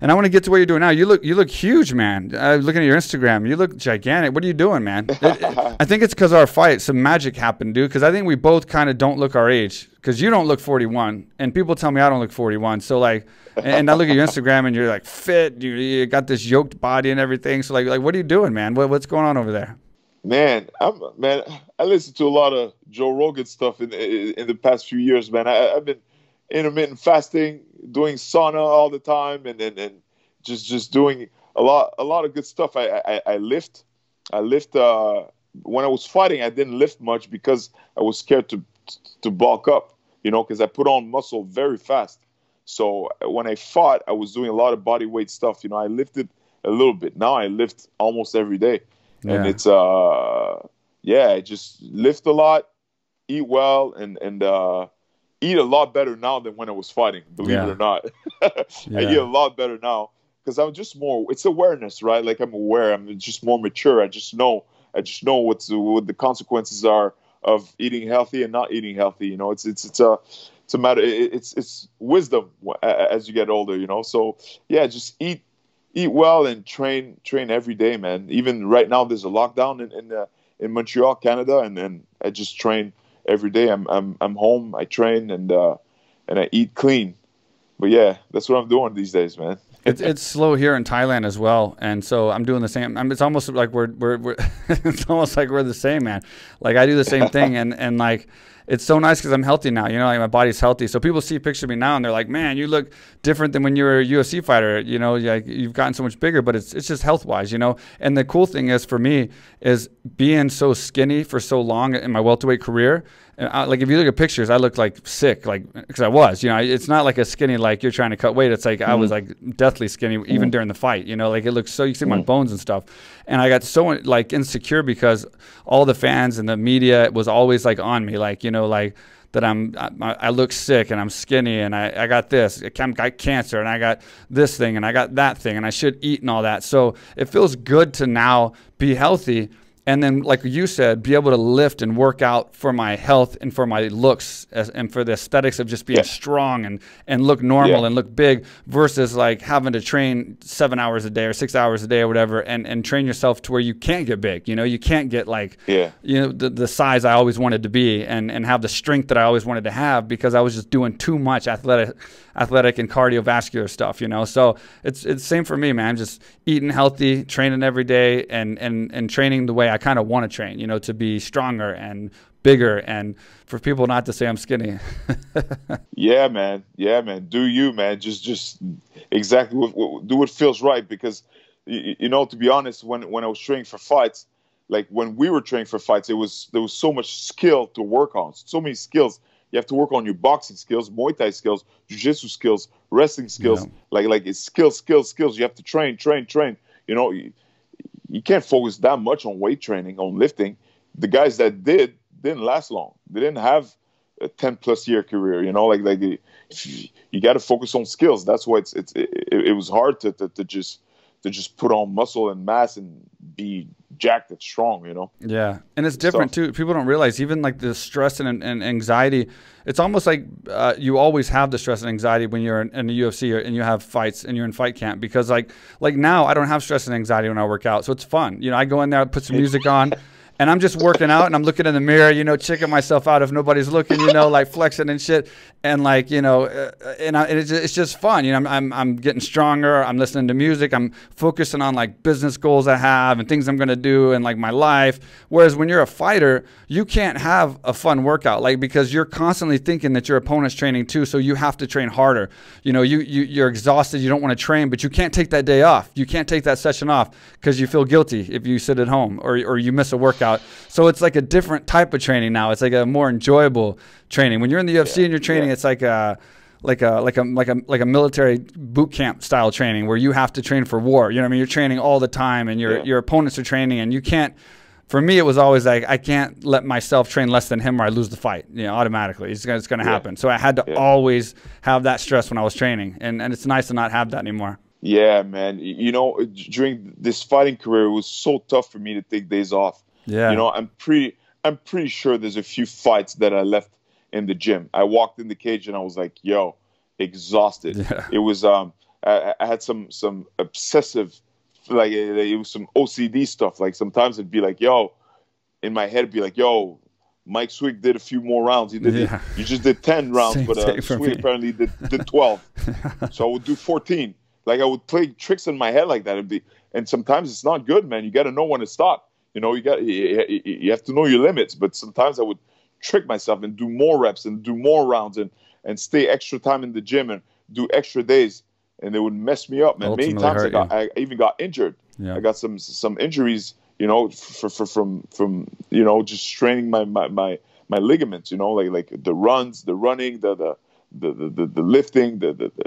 And I want to get to what you're doing now. You look, you look huge, man. Uh, looking at your Instagram, you look gigantic. What are you doing, man? It, it, I think it's because our fight, some magic happened, dude. Because I think we both kind of don't look our age. Because you don't look 41, and people tell me I don't look 41. So like, and I look at your Instagram, and you're like fit. You, you got this yoked body and everything. So like, like, what are you doing, man? What, what's going on over there? Man, I'm man. I listen to a lot of Joe Rogan stuff in in the past few years, man. I, I've been intermittent fasting, doing sauna all the time, and and, and just just doing a lot a lot of good stuff. I I, I lift, I lift. Uh, when I was fighting, I didn't lift much because I was scared to to bulk up, you know, because I put on muscle very fast. So when I fought, I was doing a lot of body weight stuff. You know, I lifted a little bit. Now I lift almost every day, yeah. and it's uh yeah, I just lift a lot, eat well, and and uh eat a lot better now than when I was fighting. Believe yeah. it or not, yeah. I eat a lot better now because I'm just more. It's awareness, right? Like I'm aware. I'm just more mature. I just know. I just know what's what the consequences are of eating healthy and not eating healthy. You know, it's it's it's a it's a matter. It's it's wisdom as you get older. You know, so yeah, just eat eat well and train train every day, man. Even right now, there's a lockdown in in, uh, in Montreal, Canada, and and I just train every day. I'm I'm I'm home. I train and uh, and I eat clean. But yeah, that's what I'm doing these days, man. It's it's slow here in Thailand as well, and so I'm doing the same. I it's almost like we're we're, we're it's almost like we're the same, man. Like I do the same thing, and and like it's so nice because I'm healthy now. You know, like my body's healthy. So people see a picture of me now and they're like, "Man, you look different than when you were a UFC fighter." You know, like you've gotten so much bigger, but it's it's just health wise, you know. And the cool thing is for me is being so skinny for so long in my welterweight career. I, like if you look at pictures, I look like sick, like because I was. You know, it's not like a skinny like you're trying to cut weight. It's like mm-hmm. I was mm-hmm. like deathly skinny even mm-hmm. during the fight. You know, like it looks so you see my mm-hmm. bones and stuff. And I got so like insecure because all the fans and the media was always like on me, like you know, like that I'm I, I, look sick and I'm skinny and I, I got this I got cancer and I got this thing and I got that thing and I should eat and all that. So it feels good to now be healthy and then like you said be able to lift and work out for my health and for my looks as, and for the aesthetics of just being yeah. strong and and look normal yeah. and look big versus like having to train seven hours a day or six hours a day or whatever and and train yourself to where you can't get big you know you can't get like yeah you know the, the size i always wanted to be and and have the strength that i always wanted to have because i was just doing too much athletic athletic and cardiovascular stuff, you know. So it's it's same for me, man. Just eating healthy, training every day, and and and training the way I kind of want to train, you know, to be stronger and bigger and for people not to say I'm skinny. yeah, man. Yeah, man. Do you, man? Just just exactly what, what, do what feels right because you, you know, to be honest, when when I was training for fights, like when we were training for fights, it was there was so much skill to work on, so many skills you have to work on your boxing skills, Muay Thai skills, Jiu-Jitsu skills, wrestling skills. Yeah. Like like it's skills, skills, skills. You have to train, train, train. You know, you, you can't focus that much on weight training, on lifting. The guys that did didn't last long. They didn't have a 10 plus year career. You know, like like you got to focus on skills. That's why it's it's it, it was hard to, to to just to just put on muscle and mass and be jacked and strong, you know? Yeah. And it's different so, too. People don't realize even like the stress and, and anxiety, it's almost like uh, you always have the stress and anxiety when you're in, in, the UFC or, and you have fights and you're in fight camp because like, like now I don't have stress and anxiety when I work out. So it's fun. You know, I go in there, put some music on and I'm just working out and I'm looking in the mirror, you know, checking myself out if nobody's looking, you know, like flexing and shit, and like you know, uh, and, I, and it's, it's just fun, you know. I'm, I'm I'm getting stronger. I'm listening to music. I'm focusing on like business goals I have and things I'm gonna do and like my life. Whereas when you're a fighter, you can't have a fun workout, like because you're constantly thinking that your opponent's training too, so you have to train harder. You know, you, you you're exhausted. You don't want to train, but you can't take that day off. You can't take that session off because you feel guilty if you sit at home or or you miss a workout out. So it's like a different type of training now. It's like a more enjoyable training. When you're in the UFC Yeah, and you're training, yeah. it's like a like a like a like a like a military boot camp style training where you have to train for war. You know what I mean? You're training all the time and your Yeah. your opponents are training and you can't for me it was always like I can't let myself train less than him or I lose the fight. You know, automatically. It's gonna, it's gonna Yeah. happen. So I had to Yeah. always have that stress when I was training. And and it's nice to not have that anymore. Yeah, man. You know, during this fighting career, it was so tough for me to take days off. Yeah. You know, I'm pretty I'm pretty sure there's a few fights that I left in the gym. I walked in the cage and I was like, yo, exhausted. Yeah. It was um I, I had some some obsessive like it, it was some OCD stuff. Like sometimes it'd be like, yo, in my head it'd be like, yo, Mike Swick did a few more rounds. He did Yeah. you just did ten rounds, Same but uh, thing for me. Swick apparently did, did twelve. so I would do fourteen. Like I would play tricks in my head like that. It'd be and sometimes it's not good, man. You got to know when to stop. You know, you got you, have to know your limits. But sometimes I would trick myself and do more reps and do more rounds and and stay extra time in the gym and do extra days, and it would mess me up, man. Many times I got I even got injured. Yeah. I got some some injuries, you know, for, for, from from you know just straining my, my my my ligaments, you know, like like the runs, the running, the the the the, the, the lifting, the, the the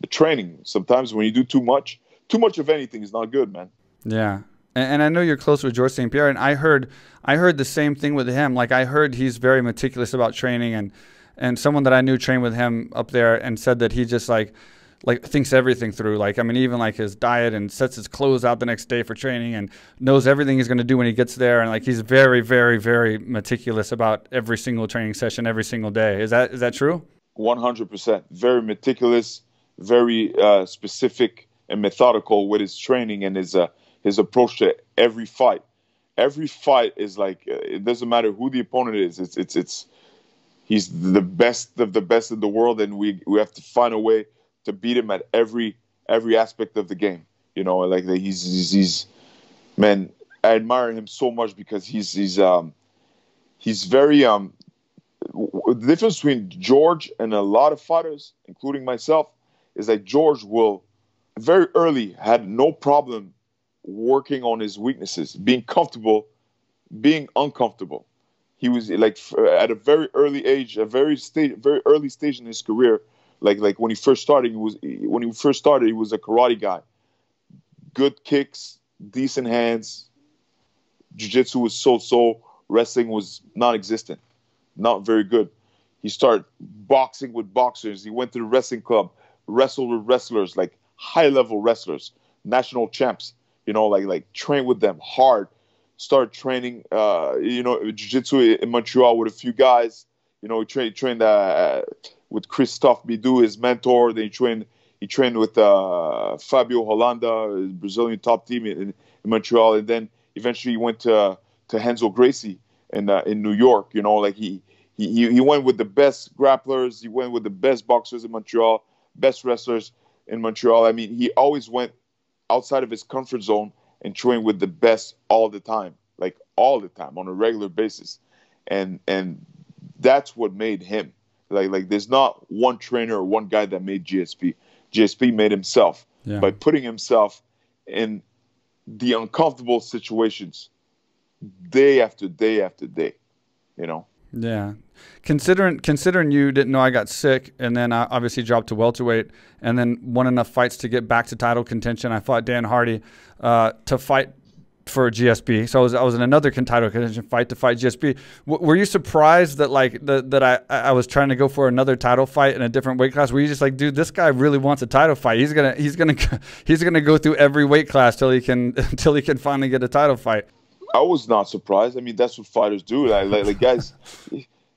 the training. Sometimes when you do too much, too much of anything is not good, man. Yeah. And, I know you're close with George St. Pierre, and I heard I heard the same thing with him. Like I heard he's very meticulous about training, and and someone that I knew trained with him up there and said that he just like like thinks everything through. Like I mean, even like his diet and sets his clothes out the next day for training, and knows everything he's going to do when he gets there. And like he's very, very, very meticulous about every single training session, every single day. Is that is that true? One hundred percent. Very meticulous, very uh, specific and methodical with his training and his uh, his approach to every fight. Every fight is like uh, it doesn't matter who the opponent is. It's it's it's he's the best of the best in the world, and we we have to find a way to beat him at every every aspect of the game. You know, like he's he's, he's man. I admire him so much because he's he's um he's very um the difference between George and a lot of fighters, including myself, is that George will very early had no problem working on his weaknesses, being comfortable, being uncomfortable. He was like at a very early age, a very stage, very early stage in his career. Like like when he first started, he was when he first started, he was a karate guy. Good kicks, decent hands. Jiu-jitsu was so-so. Wrestling was non-existent not very good. He started boxing with boxers. He went to the wrestling club, wrestled with wrestlers, like high level wrestlers, national champs. You know, like like train with them hard. Start training, uh, you know, jiu-jitsu in Montreal with a few guys. You know, he trained trained uh, with Kristof Midoux, his mentor. Then he trained he trained with uh, Fabio Holanda, Brazilian top team in, in Montreal, and then eventually he went to to Renzo Gracie in uh, in New York. You know, like he he he went with the best grapplers. He went with the best boxers in Montreal, best wrestlers in Montreal. I mean, he always went outside of his comfort zone and trained with the best all the time, like all the time on a regular basis, and and that's what made him. Like like there's not one trainer or one guy that made GSP. GSP made himself Yeah. by putting himself in the uncomfortable situations day after day after day. You know. Yeah, considering considering you didn't know I got sick, and then I obviously dropped to welterweight, and then won enough fights to get back to title contention. I fought Dan Hardy uh, to fight for GSP, so I was I was in another title contention fight to fight GSP. W- were you surprised that like the, that I I was trying to go for another title fight in a different weight class? Were you just like, dude, this guy really wants a title fight. He's gonna he's gonna he's gonna go through every weight class till he can until he can finally get a title fight. I was not surprised. I mean, that's what fighters do. Like, like, guys,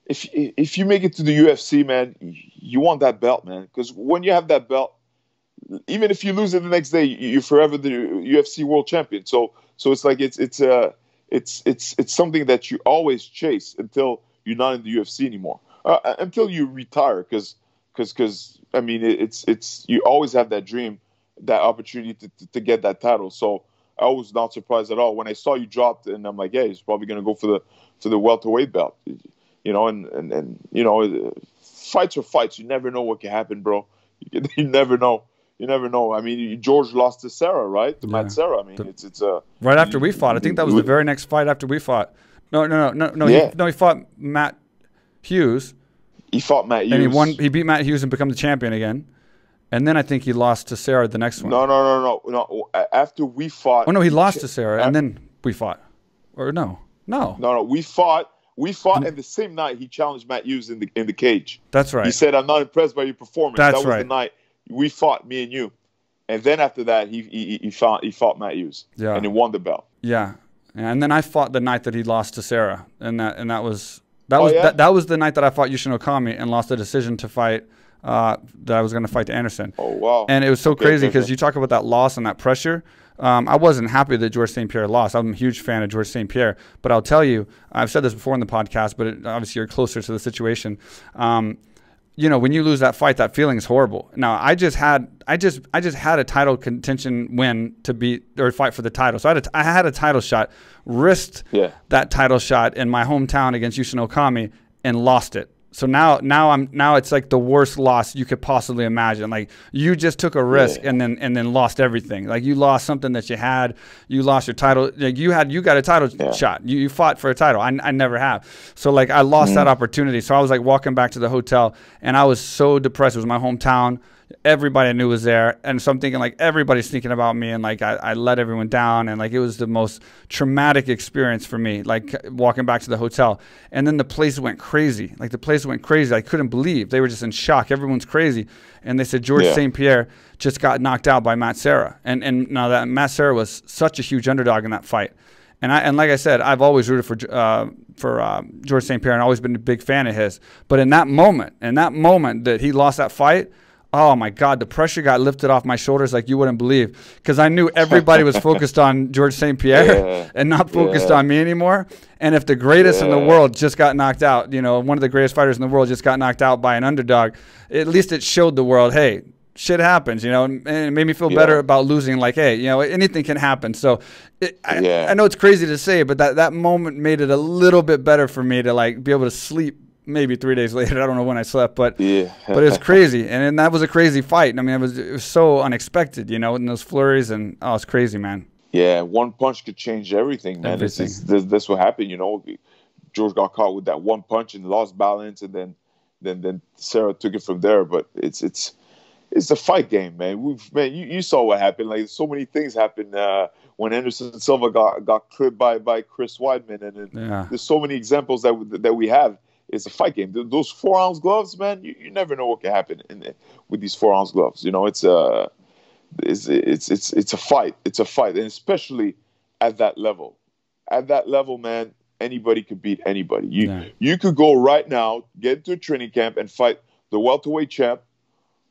if if you make it to the UFC, man, you want that belt, man. Because when you have that belt, even if you lose it the next day, you're forever the UFC world champion. So, so it's like it's it's uh it's it's it's something that you always chase until you're not in the UFC anymore, uh, until you retire. Because because because I mean, it's it's you always have that dream, that opportunity to, to, to get that title. So. I was not surprised at all when I saw you dropped, and I'm like, yeah, he's probably gonna go for the for the welterweight belt, you know, and and, and you know, fights are fights. You never know what can happen, bro. You, you never know, you never know. I mean, George lost to Serra, right? To Yeah. Matt Serra. I mean, it's it's a Right after we fought, I think that was the very next fight after we fought. No, no, no, no, no. Yeah. He, no, he fought Matt Hughes, he fought Matt Hughes. and he won. He beat Matt Hughes and become the champion again. And then I think he lost to Serra the next one. No, no, no, no, no. After we fought, Oh no, he lost to Serra, and then we fought. Or no, no, no, no. We fought. We fought, and the same night he challenged Matt Hughes in the in the cage. that's right. He said, "I'm not impressed by your performance." That's that was right. the night we fought, me and you. And then after that, he he, he fought he fought Matt Hughes, Yeah. and he won the belt. Yeah, and then I fought the night that he lost to Serra, and that and that was that Oh, was yeah? that, that was the night that I fought Yushin Okami and lost the decision to fight uh, that I was going to fight to Anderson. Oh wow! And it was so Okay, crazy because okay. you talk about that loss and that pressure. Um, I wasn't happy that George St. Pierre lost. I'm a huge fan of George St. Pierre, but I'll tell you, I've said this before in the podcast, but it, obviously you're closer to the situation. Um, you know, when you lose that fight, that feeling is horrible. Now, I just had, I just, I just had a title contention win to beat or fight for the title. So I had, a, I had a title shot, risked Yeah. that title shot in my hometown against Yushin Okami and lost it. So now, now I'm now it's like the worst loss you could possibly imagine. Like you just took a risk Yeah. and then and then lost everything. Like you lost something that you had. You lost your title. Like you had you got a title Yeah. shot. You, you fought for a title. I, I never have. So like I lost Mm. that opportunity. So I was like walking back to the hotel and I was so depressed. It was my hometown. Everybody I knew was there, and so I'm thinking like everybody's thinking about me, and like I, I let everyone down, and like it was the most traumatic experience for me, like walking back to the hotel, and then the place went crazy. Like the place went crazy. I couldn't believe they were just in shock. Everyone's crazy, and they said George Yeah. St. Pierre just got knocked out by Matt Serra, and and now that Matt Serra was such a huge underdog in that fight. And I and like I said, I've always rooted for uh, for uh, George St. Pierre and always been a big fan of his. But in that moment, in that moment that he lost that fight, oh my God, the pressure got lifted off my shoulders like you wouldn't believe. Because I knew everybody was focused on George St. Pierre Yeah. and not focused Yeah. on me anymore. And if the greatest in the world just got knocked out, you know, one of the greatest fighters in the world just got knocked out by an underdog, at least it showed the world, hey. Shit happens, you know, and it made me feel better about losing. Like, hey, you know, anything can happen. So, it, I, Yeah. I know it's crazy to say, but that, that moment made it a little bit better for me to like be able to sleep maybe three days later. I don't know when I slept, but Yeah. but it was crazy, and, and that was a crazy fight. I mean, it was it was so unexpected, you know, in those flurries, and oh, it's crazy, man. Yeah, one punch could change everything, man. This Everything. is this, that's what happened, you know. George got caught with that one punch and lost balance, and then then then Serra took it from there. But it's it's it's a fight game, man. We've man, you, you saw what happened. Like so many things happened uh, when Anderson Silva got got clipped by by Chris Weidman, and then Yeah, there's so many examples that that we have. It's a fight game. Those four ounce gloves, man, you, you never know what can happen in, with these four ounce gloves. You know, it's a it's, it's it's it's a fight. It's a fight, and especially at that level. At that level, man, anybody could beat anybody. You you could go right now, get into a training camp, and fight the welterweight champ.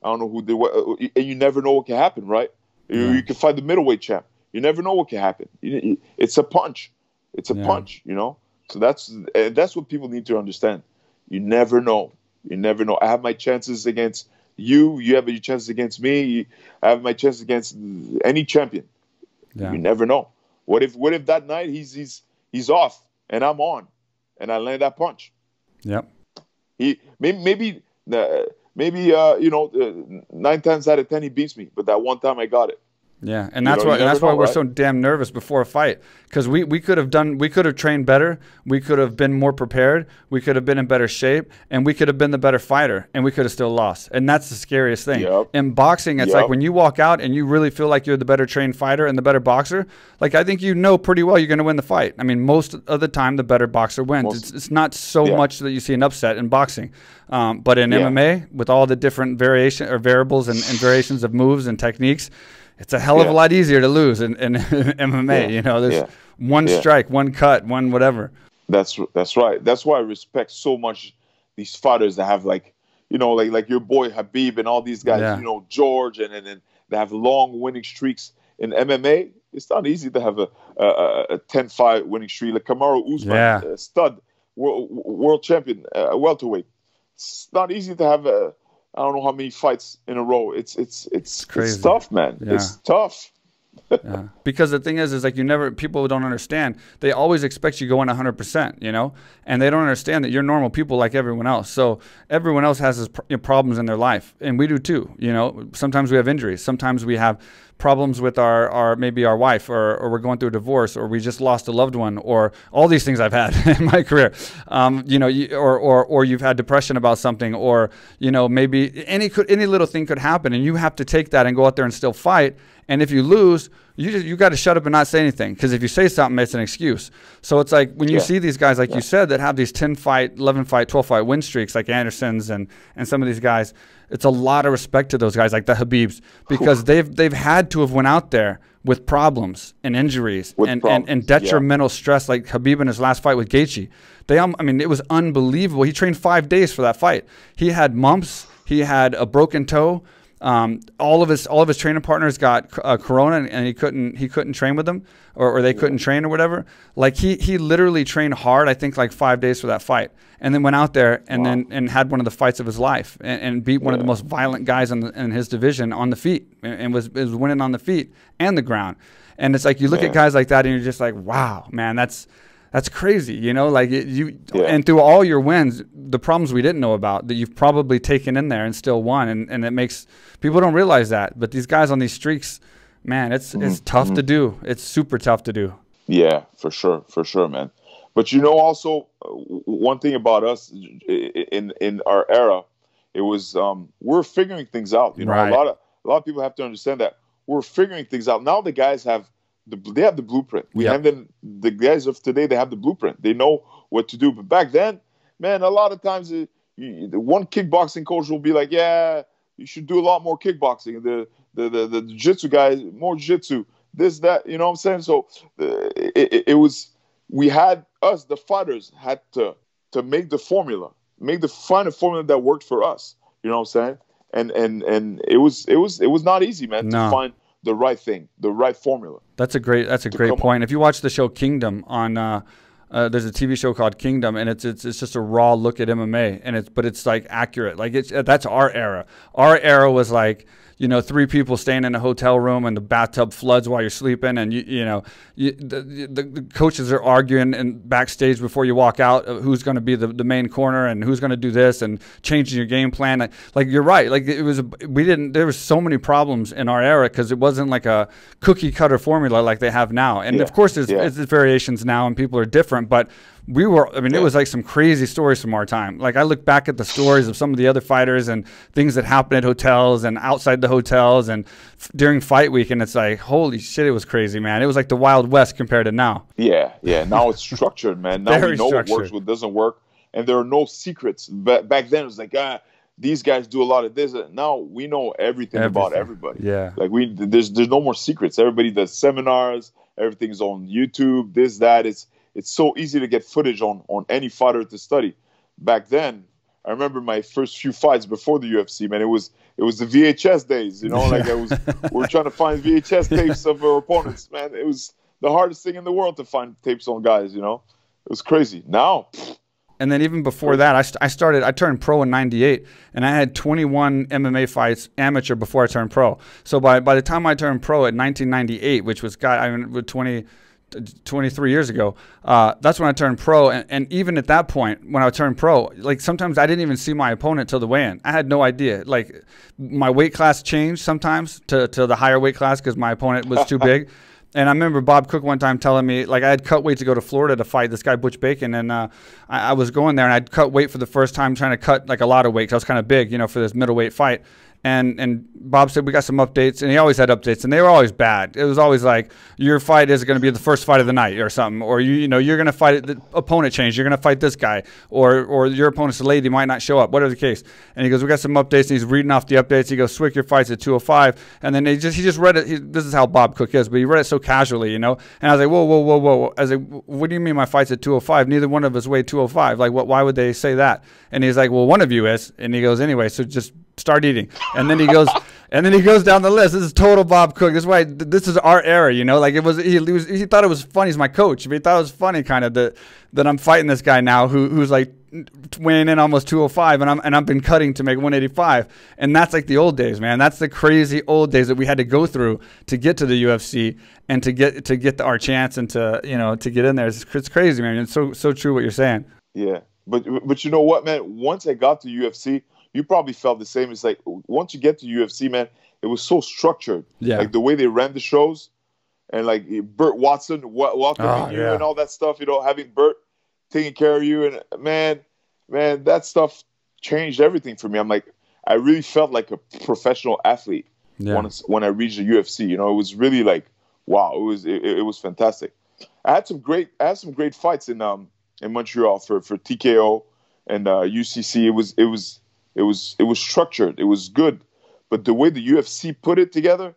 I don't know who the uh, we- and you never know what can happen, right? You, Yeah. you can fight the middleweight champ. You never know what can happen. It's a punch. It's a Yeah. punch, you know. So that's and that's what people need to understand. You never know. You never know. I have my chances against you. You have your chances against me. I have my chances against any champion. yeah, You never know. What if what if that night he's he's he's off and I'm on, and I land that punch? yep, He maybe maybe uh, maybe uh, you know uh, nine times out of ten he beats me, but that one time I got it. Yeah, and You that's know, why and that's why know, we're right? so damn nervous before a fight because we we could have done we could have trained better, we could have been more prepared, we could have been in better shape, and we could have been the better fighter, and we could have still lost, and that's the scariest thing. Yep. In boxing, it's like when you walk out and you really feel like you're the better trained fighter and the better boxer. Like I think you know pretty well you're going to win the fight. I mean, most of the time the better boxer wins. Most- it's, it's not so Yeah. much that you see an upset in boxing, um, but in Yeah. MMA with all the different variation or variables and, and variations of moves and techniques, it's a hell of a lot easier to lose in, in, MMA. Yeah. You know, there's Yeah. one Yeah. strike, one cut, one whatever. That's that's right. That's why I respect so much these fighters that have like you know like like your boy Khabib and all these guys. Yeah. You know George and and, and they have long winning streaks in MMA. It's not easy to have a a, a- a 10 fight winning streak like Kamaru Usman, Yeah. stud world, world champion, uh, welterweight. It's not easy to have a I don't know how many fights in a row. It's it's it's it's, crazy. tough, man. Yeah. It's tough. yeah. Because the thing is, is like you never, people don't understand. They always expect you going 100%, you know, and they don't understand that you're normal people like everyone else. So everyone else has problems in their life, and we do too. You know, sometimes we have injuries, sometimes we have problems with our, our maybe our wife, or, or we're going through a divorce, or we just lost a loved one, or all these things I've had in my career. Um, you know, you, or, or or you've had depression about something, or you know maybe any any little thing could happen, and you have to take that and go out there and still fight. And if you lose, you just, you got to shut up and not say anything because if you say something, it's an excuse. So it's like when you yeah. see these guys, like yeah. you said, that have these 10 fight, 11 fight, 12 fight win streaks, like Anderson's and and some of these guys. It's a lot of respect to those guys, like the Khabibs because they've they've had to have went out there with problems and injuries and, problems. and, and detrimental yeah. stress, like Khabib in his last fight with Gaethje. They, um, I mean, it was unbelievable. He trained five days for that fight. He had mumps. He had a broken toe. Um, all of his all of his training partners got uh, corona and he couldn't he couldn't train with them or, or they couldn't train or whatever. Like he he literally trained hard. I think like five days for that fight, and then went out there and wow. then and had one of the fights of his life and, and beat one yeah. of the most violent guys in, the, in his division on the feet and, and, was was winning on the feet and the ground. And it's like you look yeah. at guys like that and you're just like, wow, man, that's that's crazy, you know. Like it, you, yeah. and through all your wins, the problems we didn't know about that you've probably taken in there and still won, and, and it makes people don't realize that. But these guys on these streaks, man, it's mm-hmm. it's tough mm-hmm. to do. It's super tough to do. Yeah, for sure, for sure, man. But you know, also uh, one thing about us in in our era, it was um, we're figuring things out. You know, right. a lot of a lot of people have to understand that we're figuring things out. Now the guys have the, they have the blueprint. We have them. The guys of today, they have the blueprint. They know what to do. But back then, man, a lot of times uh, you, the one kickboxing coach will be like, "Yeah, you should do a lot more kickboxing." The the the, the jiu-jitsu guy, more jiu-jitsu. This that you know what I'm saying. So uh, it, it, it was we had us the fighters had to to make the formula, make the find a formula that worked for us. You know what I'm saying? And and and it was it was it was not easy, man, no. to find the right thing, the right formula. That's a great. That's a great point. If you watch the show Kingdom on, uh, uh, there's a TV show called Kingdom, and it's it's it's just a raw look at MMA, and it's but it's like accurate. Like it's that's our era. Our era was like you know, three people staying in a hotel room and the bathtub floods while you're sleeping, and you, you know, you, the, the, the, coaches are arguing and backstage before you walk out uh, who's going to be the, the main corner and who's going to do this and changing your game plan. Like, like you're right, like it was, a, we didn't. There was so many problems in our era because it wasn't like a cookie cutter formula like they have now. And yeah. of course, there's, yeah. there's variations now and people are different, but we were i mean it was like some crazy stories from our time like i look back at the stories of some of the other fighters and things that happened at hotels and outside the hotels and f- during fight week and it's like holy shit it was crazy man it was like the wild west compared to now yeah yeah now it's structured man now Very we know structured. what works what doesn't work and there are no secrets but back then it was like ah these guys do a lot of this. Now we know everything, everything, about everybody. Yeah, like we there's there's no more secrets. Everybody does seminars. Everything's on YouTube. This that. It's it's so easy to get footage on on any fighter to study. Back then, I remember my first few fights before the UFC. Man, it was it was the VHS days. You know, like I was we were trying to find VHS tapes of our opponents. Man, it was the hardest thing in the world to find tapes on guys. You know, it was crazy. Now. And then even before that, I, st- I started. I turned pro in '98, and I had 21 MMA fights amateur before I turned pro. So by by the time I turned pro at 1998, which was got I mean with 20 23 years ago. Uh, that's when I turned pro. And, and, even at that point, when I turned pro, like sometimes I didn't even see my opponent till the weigh-in. I had no idea. Like my weight class changed sometimes to, to the higher weight class because my opponent was too big. And I remember Bob Cook one time telling me, like, I had cut weight to go to Florida to fight this guy Butch Bacon, and uh, I, I, was going there, and I'd cut weight for the first time, trying to cut like a lot of weight because I was kind of big, you know, for this middleweight fight and and Bob said we got some updates, and he always had updates, and they were always bad. It was always like your fight is going to be the first fight of the night or something, or you you know you're going to fight the opponent change, you're going to fight this guy, or or your opponent's a lady might not show up, whatever the case. And he goes, we got some updates, and he's reading off the updates. He goes, Swick, your fight's at 205, and then he just he just read it. He, this is how Bob Cook is, but he read it so casually, you know. And I was like, whoa, whoa, whoa, whoa. I was like, what do you mean my fight's at 205? Neither one of us weigh 205. Like, what? Why would they say that? And he's like, well, one of you is, and he goes, anyway, so just start eating. And then he goes, and then he goes down the list. This is total Bob Cook. This is why this is our era, you know. Like it was he, he, was, he thought it was funny. He's my coach. but He thought it was funny, kind of that that I'm fighting this guy now who who's like weighing in almost 205 and I'm and I've been cutting to make 185 and that's like the old days man that's the crazy old days that we had to go through to get to the UFC and to get to get the, our chance and to you know to get in there it's, it's crazy man it's so so true what you're saying yeah but but you know what man once I got to UFC you probably felt the same it's like once you get to UFC man it was so structured yeah like the way they ran the shows and like Burt Watson welcoming oh, you yeah. and all that stuff you know having Burt taking care of you. And man, man, that stuff changed everything for me. I'm like, I really felt like a professional athlete yeah. when, when I reached the UFC. You know, it was really like, wow, it was it, it, was fantastic. I had some great I had some great fights in um in Montreal for for TKO and uh, UCC. It was it was it was it was structured. It was good, but the way the UFC put it together,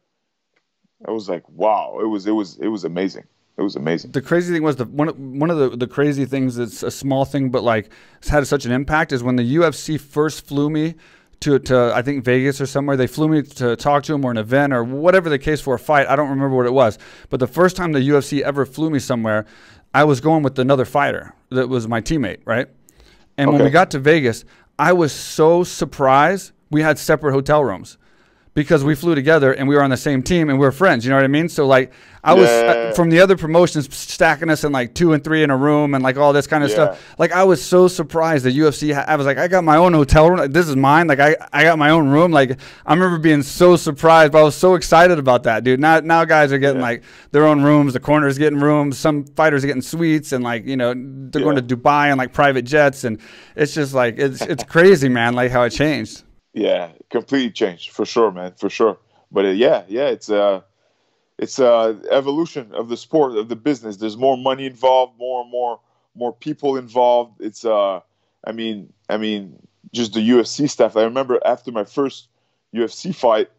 I was like, wow, it was it was it was amazing it was amazing. The crazy thing was the one one of the, the crazy things that's a small thing, but like it's had such an impact is when the UFC first flew me to to I think Vegas or somewhere. They flew me to talk to him or an event or whatever the case for a fight. I don't remember what it was, but the first time the UFC ever flew me somewhere, I was going with another fighter that was my teammate, right? And okay. when we got to Vegas, I was so surprised. We had separate hotel rooms because we flew together and we were on the same team and we were friends. You know what I mean? So like I was uh, from the other promotions stacking us in like two and three in a room and like all this kind of yeah. stuff. Like I was so surprised that UFC. I was like, I got my own hotel room. Like, this is mine. Like I, I got my own room. Like I remember being so surprised, but I was so excited about that, dude. Now now guys are getting yeah. like their own rooms. The corners getting rooms. Some fighters are getting suites and like you know they're yeah. going to Dubai and like private jets and it's just like it's it's crazy, man. Like how it changed. Yeah, completely changed for sure, man, for sure. But uh, yeah, yeah, it's uh it's uh, evolution of the sport of the business. There's more money involved, more and more more people involved. It's uh, I mean, I mean, just the UFC stuff. I remember after my first UFC fight,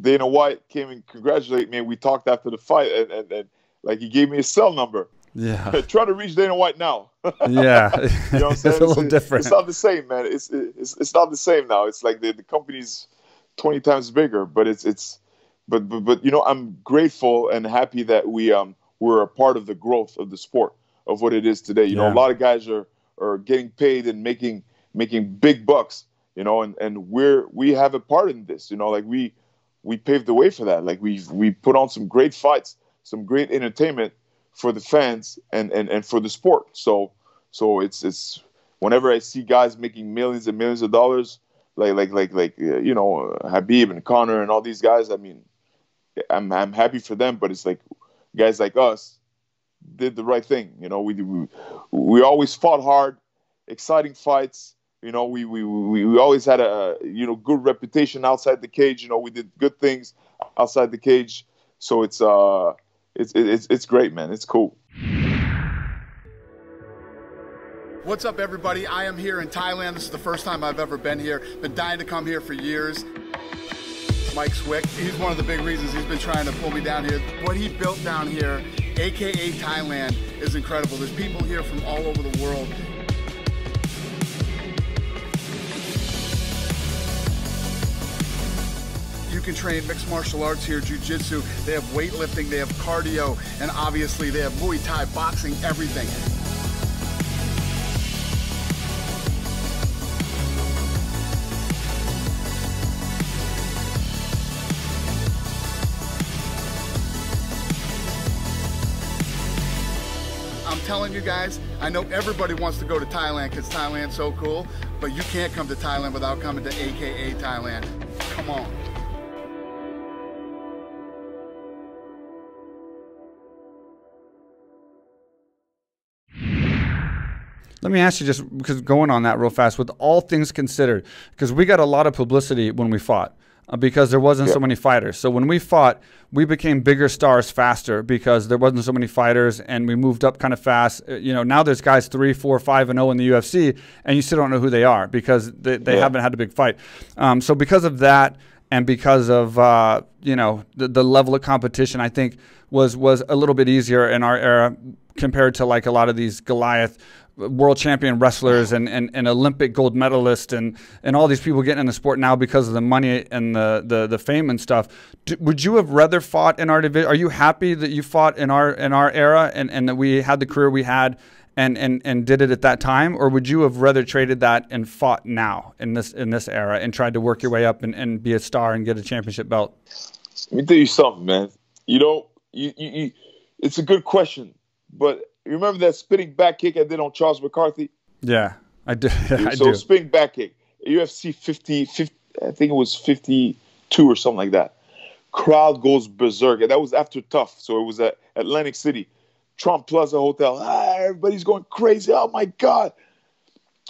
Dana White came and congratulated me. We talked after the fight, and, and, and like he gave me a cell number. Yeah. Try to reach Dana White now. yeah. you know what I'm saying? it's a little it's, different. It's not the same, man. It's it's it's not the same now. It's like the, the company's twenty times bigger, but it's it's but, but but you know I'm grateful and happy that we um we're a part of the growth of the sport of what it is today. You yeah. know, a lot of guys are are getting paid and making making big bucks. You know, and and we're we have a part in this. You know, like we we paved the way for that. Like we we put on some great fights, some great entertainment for the fans and and and for the sport. So so it's it's whenever I see guys making millions and millions of dollars, like like like like uh, you know Khabib and Conor and all these guys. I mean, I'm I'm happy for them, but it's like guys like us did the right thing. You know, we we, we always fought hard, exciting fights. You know, we, we, we, we always had a you know good reputation outside the cage. You know, we did good things outside the cage. So it's uh it's it's it's great, man. It's cool. What's up, everybody? I am here in Thailand. This is the first time I've ever been here. Been dying to come here for years. Mike Swick. He's one of the big reasons he's been trying to pull me down here. What he built down here, AKA Thailand, is incredible. There's people here from all over the world. Can train mixed martial arts here, jiu-jitsu. They have weightlifting, they have cardio, and obviously they have Muay Thai, boxing, everything. I'm telling you guys, I know everybody wants to go to Thailand because Thailand's so cool, but you can't come to Thailand without coming to AKA Thailand. Come on. Let me ask you just because going on that real fast, with all things considered, because we got a lot of publicity when we fought uh, because there wasn't so many fighters. So when we fought, we became bigger stars faster because there wasn't so many fighters, and we moved up kind of fast. Uh, you know, now there's guys three, four, five, and zero oh in the UFC, and you still don't know who they are because they, they haven't had a big fight. Um, so because of that, and because of uh, you know the, the level of competition, I think was was a little bit easier in our era compared to like a lot of these Goliath world champion wrestlers and, and, and Olympic gold medalist and, and all these people getting in the sport now because of the money and the, the, the fame and stuff. Do, would you have rather fought in our division? Are you happy that you fought in our in our era and, and that we had the career we had and, and, and did it at that time, or would you have rather traded that and fought now in this in this era and tried to work your way up and, and be a star and get a championship belt? Let me tell you something, man. You know, you, you, you it's a good question, but remember that spinning back kick I did on Charles McCarthy? Yeah, I do. I so do. spinning back kick, UFC 50, 50, I think it was 52 or something like that. Crowd goes berserk, and that was after Tough, so it was at Atlantic City. Trump Plaza Hotel. Ah, everybody's going crazy. Oh my God.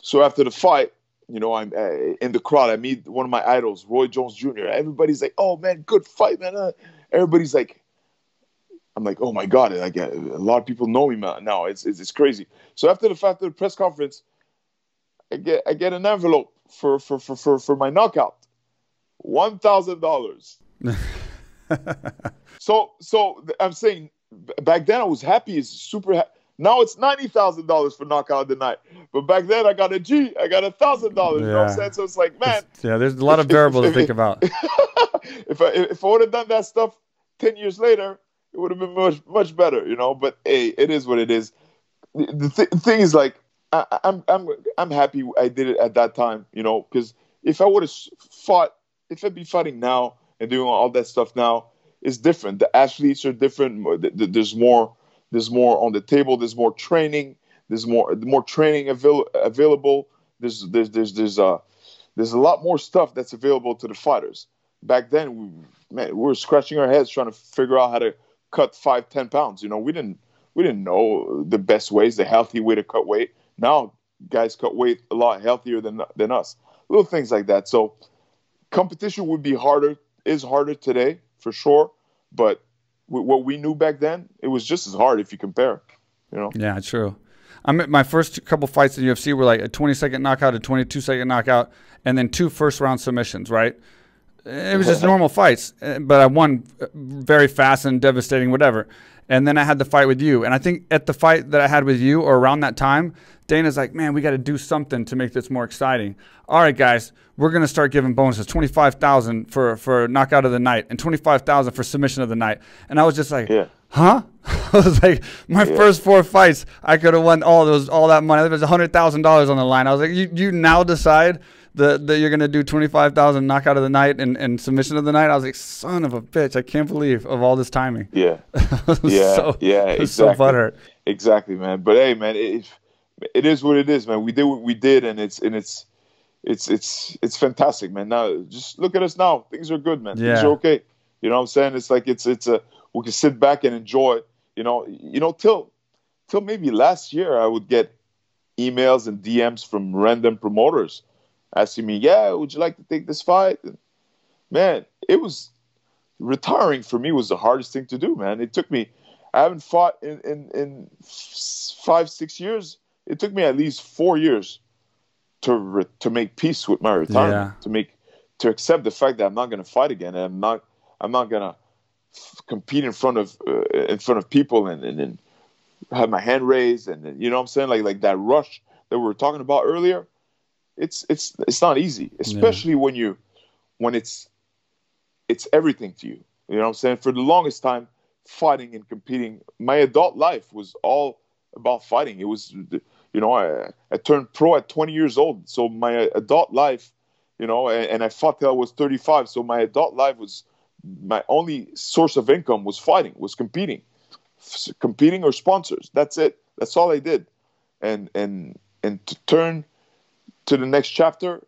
So after the fight, you know, I'm uh, in the crowd. I meet one of my idols, Roy Jones Jr. Everybody's like, "Oh man, good fight, man!" Uh, everybody's like, "I'm like, oh my god!" Like uh, a lot of people know me now. It's, it's it's crazy. So after the fact of the press conference, I get I get an envelope for for for for, for my knockout, one thousand dollars. so so I'm saying back then I was happy, it's super. Ha- now it's ninety thousand dollars for knockout of the night, but back then I got a G, I got a thousand dollars. You know what I'm saying? So it's like, man, it's, yeah, there's a lot of variables to think about. if I if I would have done that stuff ten years later, it would have been much much better, you know. But hey, it is what it is. The, th- thing is, like, I, I'm I'm I'm happy I did it at that time, you know, because if I would have fought, if I'd be fighting now and doing all that stuff now, it's different. The athletes are different. There's more. There's more on the table. There's more training. There's more more training avail- available. There's there's there's there's uh there's a lot more stuff that's available to the fighters. Back then, we, man, we were scratching our heads trying to figure out how to cut five, ten pounds. You know, we didn't we didn't know the best ways, the healthy way to cut weight. Now, guys cut weight a lot healthier than than us. Little things like that. So, competition would be harder, is harder today for sure. But what we knew back then, it was just as hard if you compare. You know? Yeah, true. I mean, my first couple fights in UFC were like a 20 second knockout, a 22 second knockout, and then two first round submissions. Right? It was just normal fights, eh, but I won uh, very fast and devastating, whatever. And then I had the fight with you, and I think at the fight that I had with you, or around that time, Dana's like, man, we got to do something to make this more exciting. All right, guys, we're gonna start giving bonuses, twenty five thousand for for knockout of the night and twenty five thousand for submission of the night. And I was just like, yeah. huh? I was like, my yeah. first four fights, I could have won all those all that money. There was hundred thousand dollars on the line. I was like, you you now decide that, that you're gonna do twenty five thousand knockout of the night and, and submission of the night. I was like, son of a bitch, I can't believe of all this timing. Yeah, yeah, so, yeah, exactly. So butthurt. Exactly, man. But hey, man, it, it is what it is, man. We did what we did, and it's and it's it's it's it's fantastic, man. Now just look at us now. Things are good, man. Yeah. Things are okay. You know what I'm saying? It's like it's it's a we can sit back and enjoy. it. You know, you know till till maybe last year I would get emails and DMs from random promoters asking me, "Yeah, would you like to take this fight?" And, man, it was retiring for me was the hardest thing to do, man. It took me. I haven't fought in in, in five six years. It took me at least four years to re- to make peace with my retirement, yeah. to make to accept the fact that I'm not going to fight again, and I'm not I'm not going to f- compete in front of uh, in front of people and, and, and have my hand raised, and you know what I'm saying, like like that rush that we were talking about earlier. It's it's it's not easy, especially yeah. when you when it's it's everything to you. You know what I'm saying? For the longest time, fighting and competing, my adult life was all about fighting. It was you know, I, I turned pro at 20 years old. So my adult life, you know, and, and I fought till I was 35. So my adult life was my only source of income was fighting, was competing, F- competing or sponsors. That's it. That's all I did. And and and to turn to the next chapter,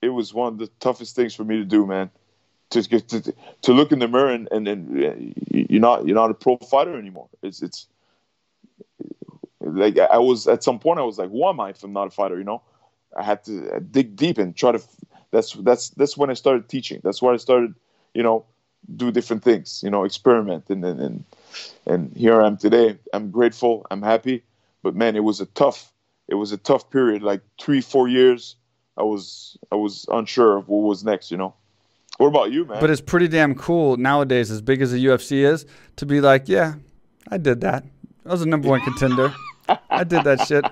it was one of the toughest things for me to do, man. To to, to look in the mirror and, and, and uh, you're not you're not a pro fighter anymore. It's it's like I was at some point, I was like, "Who am I if I'm not a fighter?" You know, I had to dig deep and try to. That's that's that's when I started teaching. That's where I started, you know, do different things. You know, experiment and and and, and here I am today. I'm grateful. I'm happy. But man, it was a tough. It was a tough period. Like three, four years. I was I was unsure of what was next. You know. What about you, man? But it's pretty damn cool nowadays, as big as the UFC is, to be like, yeah, I did that. I was a number one contender. I did that shit.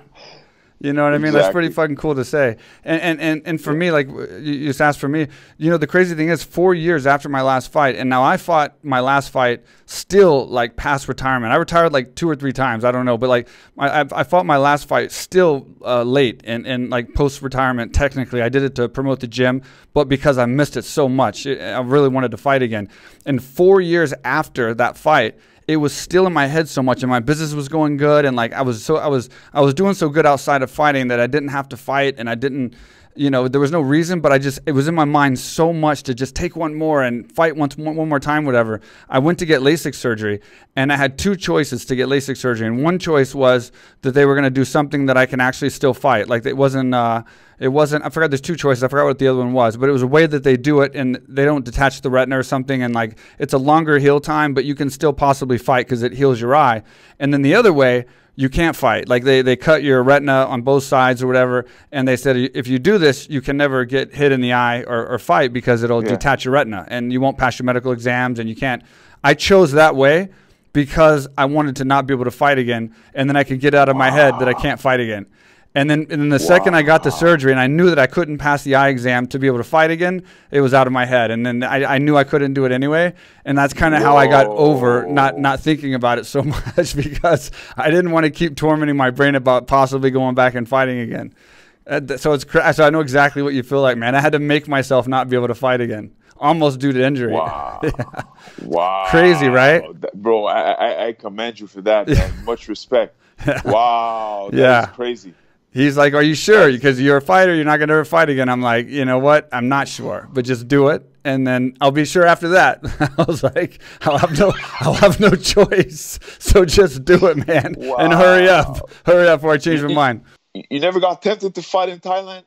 You know what I mean? Exactly. That's pretty fucking cool to say. And and and, and for yeah. me, like you just asked for me, you know, the crazy thing is, four years after my last fight, and now I fought my last fight still like past retirement. I retired like two or three times. I don't know, but like I I fought my last fight still uh, late and and like post retirement. Technically, I did it to promote the gym, but because I missed it so much, I really wanted to fight again. And four years after that fight it was still in my head so much and my business was going good and like I was so I was I was doing so good outside of fighting that I didn't have to fight and I didn't you know there was no reason but I just it was in my mind so much to just take one more and fight once more one more time whatever I went to get LASIK surgery and I had two choices to get LASIK surgery and one choice was that they were going to do something that I can actually still fight like it wasn't uh, it wasn't. I forgot. There's two choices. I forgot what the other one was, but it was a way that they do it, and they don't detach the retina or something, and like it's a longer heal time, but you can still possibly fight because it heals your eye. And then the other way, you can't fight. Like they, they cut your retina on both sides or whatever, and they said if you do this, you can never get hit in the eye or, or fight because it'll yeah. detach your retina, and you won't pass your medical exams, and you can't. I chose that way because I wanted to not be able to fight again, and then I could get out of my head that I can't fight again. And then, and then the wow. second I got the surgery and I knew that I couldn't pass the eye exam to be able to fight again, it was out of my head. And then I, I knew I couldn't do it anyway. And that's kind of how I got over not, not thinking about it so much because I didn't want to keep tormenting my brain about possibly going back and fighting again. Uh, so it's so I know exactly what you feel like, man. I had to make myself not be able to fight again, almost due to injury. Wow, yeah. wow, crazy, right, bro? I, I, I commend you for that. Much respect. Wow, yeah, crazy. He's like, "Are you sure? Because you're a fighter, you're not going to ever fight again." I'm like, "You know what? I'm not sure, but just do it, and then I'll be sure after that." I was like, "I'll have no, I'll have no choice, so just do it, man, wow. and hurry up, hurry up before I change my mind." You never got tempted to fight in Thailand?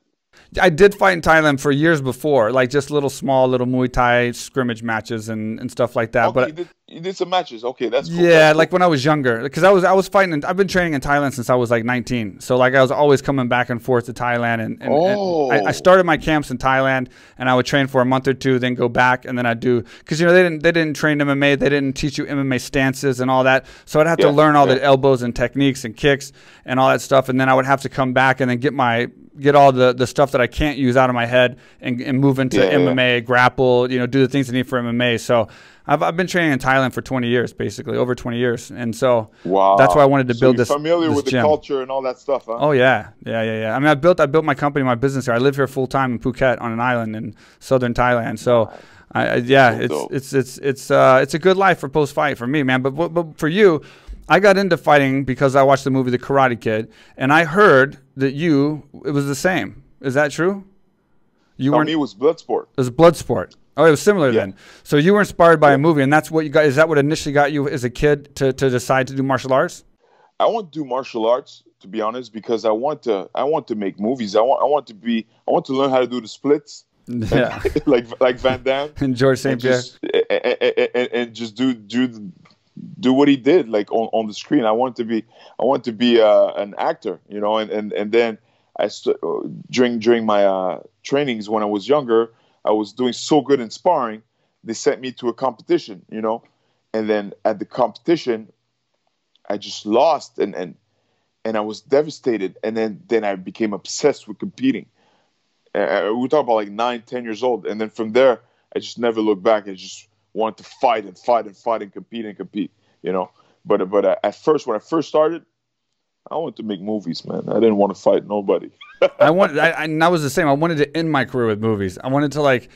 I did fight in Thailand for years before, like just little small little Muay Thai scrimmage matches and, and stuff like that. Okay, but you did, some matches. Okay, that's cool. yeah. That's cool. like when I was younger, because I was I was fighting. I've been training in Thailand since I was like 19. So like I was always coming back and forth to Thailand, and, and, oh. and I, I, oh. started my camps in Thailand, and I would train for a month or two, then go back, and then I'd do because you know they didn't they didn't train MMA, they didn't teach you MMA stances and all that. So I'd have yeah, to learn all yeah. the elbows and techniques and kicks and all that stuff, and then I would have to come back and then get my get all the, the stuff that I can't use out of my head and, and move into yeah, MMA, grapple, you know, do the things I need for MMA. So I've, I've been training in Thailand for 20 years, basically over 20 years. And so wow. that's why I wanted to so build this. familiar this with gym. the culture and all that stuff, huh? Oh yeah. Yeah. Yeah. Yeah. I mean, I built, I built my company, my business here. I live here full time in Phuket on an island in Southern Thailand. So I, I yeah, it's, it's, it's, it's, uh, it's a good life for post fight for me, man. But, but, but for you, I got into fighting because I watched the movie The Karate Kid, and I heard that you it was the same. Is that true? You were. it was Bloodsport. It was Bloodsport. Oh, it was similar yeah. then. So you were inspired by yeah. a movie, and that's what you got. Is that what initially got you as a kid to, to decide to do martial arts? I want to do martial arts to be honest because I want to I want to make movies. I want I want to be I want to learn how to do the splits. Yeah, like like Van Damme and Georges St-Pierre, and, and, and, just do do do what he did like on, on the screen. I want to be I want to be uh, an actor, you know, and and and then I st- uh, during during my uh, trainings when I was younger, I was doing so good in sparring. They sent me to a competition, you know, and then at the competition, I just lost and and and I was devastated. And then then I became obsessed with competing. Uh, we talk about like nine, ten years old, and then from there, I just never looked back. I just wanted to fight and fight and fight and compete and compete, you know. But but at first, when I first started, I wanted to make movies, man. I didn't want to fight nobody. I wanted, I, I, that was the same. I wanted to end my career with movies. I wanted to like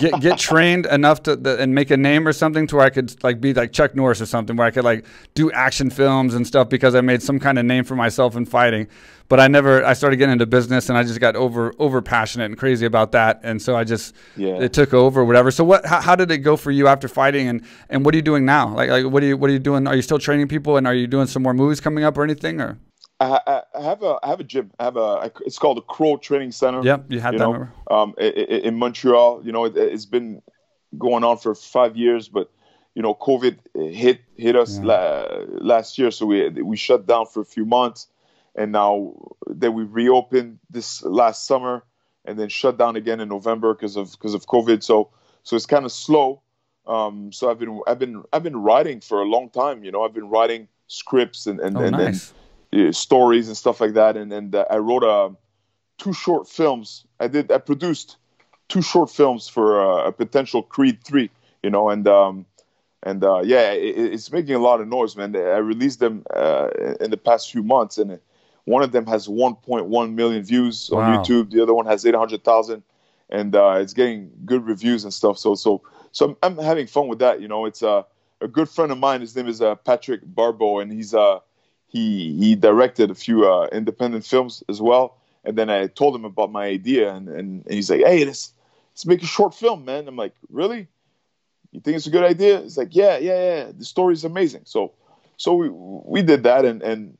get get trained enough to the, and make a name or something to where I could like be like Chuck Norris or something, where I could like do action films and stuff because I made some kind of name for myself in fighting. But I never. I started getting into business and I just got over over passionate and crazy about that, and so I just yeah. it took over, whatever. So what? How, how did it go for you after fighting, and and what are you doing now? Like like what are you what are you doing? Are you still training people, and are you doing some more movies coming up or anything or? I, I, have a I have a gym. I have a it's called the Crow Training Center. Yep, you had you that. um, in Montreal, you know, it, has been going on for five years, but you know, COVID hit hit us yeah. la- last year, so we we shut down for a few months, and now then we reopened this last summer, and then shut down again in November because of because of COVID. So so it's kind of slow. Um, so I've been I've been I've been writing for a long time. You know, I've been writing scripts and and, oh, and, nice. and stories and stuff like that. And and uh, I wrote a two short films. I did I produced two short films for uh, a potential Creed three. You know, and um, and uh, yeah, it, it's making a lot of noise, man. I released them uh, in the past few months, and one of them has 1.1 million views on wow. YouTube. The other one has 800,000, and uh, it's getting good reviews and stuff. So so so I'm, I'm having fun with that. You know, it's uh, a good friend of mine. His name is uh, Patrick Barbeau, and he's uh, he he directed a few uh, independent films as well. And then I told him about my idea, and, and, and he's like, "Hey, let's let's make a short film, man." I'm like, "Really? You think it's a good idea?" He's like, "Yeah, yeah, yeah. The story is amazing." So so we we did that, and and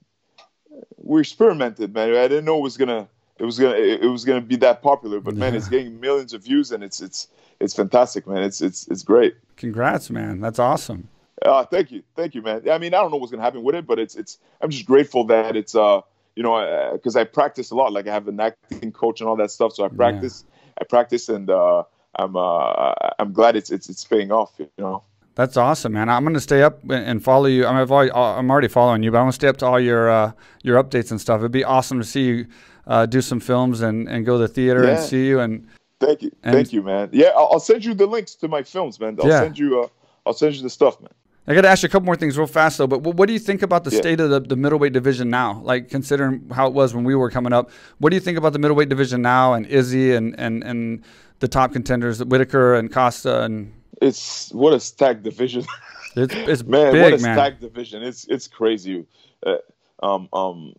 we experimented, man. I didn't know it was gonna it was gonna it was gonna be that popular, but man, it's getting millions of views, and it's it's it's fantastic, man. It's it's it's great. Congrats, man. That's awesome. Uh, thank you, thank you, man. I mean, I don't know what's gonna happen with it, but it's it's. I'm just grateful that it's uh, you know, because uh, I practice a lot. Like I have an acting coach and all that stuff, so I practice, yeah. I practice, and uh, I'm uh, I'm glad it's it's it's paying off. You know. That's awesome, man. I'm gonna stay up and follow you. I'm, already, I'm already following you, but I'm gonna stay up to all your uh, your updates and stuff. It'd be awesome to see you uh, do some films and, and go to the theater yeah. and see you. And thank you, and, thank you, man. Yeah, I'll, I'll, send you the links to my films, man. I'll yeah. send you. Uh, I'll send you the stuff, man. I got to ask you a couple more things real fast though. But what do you think about the yeah. state of the, the middleweight division now? Like considering how it was when we were coming up, what do you think about the middleweight division now and Izzy and and and the top contenders, Whittaker and Costa and it's what a stacked division. It's, it's man, big, what a man. stacked division. It's it's crazy. Uh, um, um,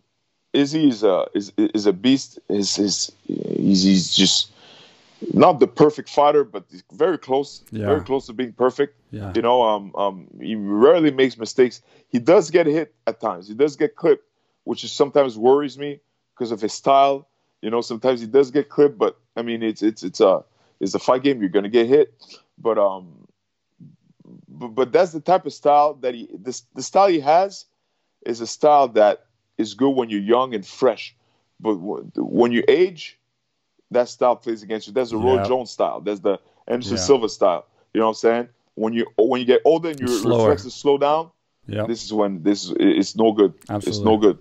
Izzy is a is is a beast. Is is he's, he's just not the perfect fighter, but he's very close, yeah. very close to being perfect. Yeah. You know, um, um, he rarely makes mistakes. He does get hit at times. He does get clipped, which is sometimes worries me because of his style. You know, sometimes he does get clipped, but I mean, it's it's it's a it's a fight game. You're gonna get hit, but um, but, but that's the type of style that he this the style he has is a style that is good when you're young and fresh, but when you age, that style plays against you. There's the Roy Jones style. There's the Anderson yeah. Silva style. You know what I'm saying? When you when you get older and your reflexes slow down, yeah, this is when this is it's no good. Absolutely. It's no good.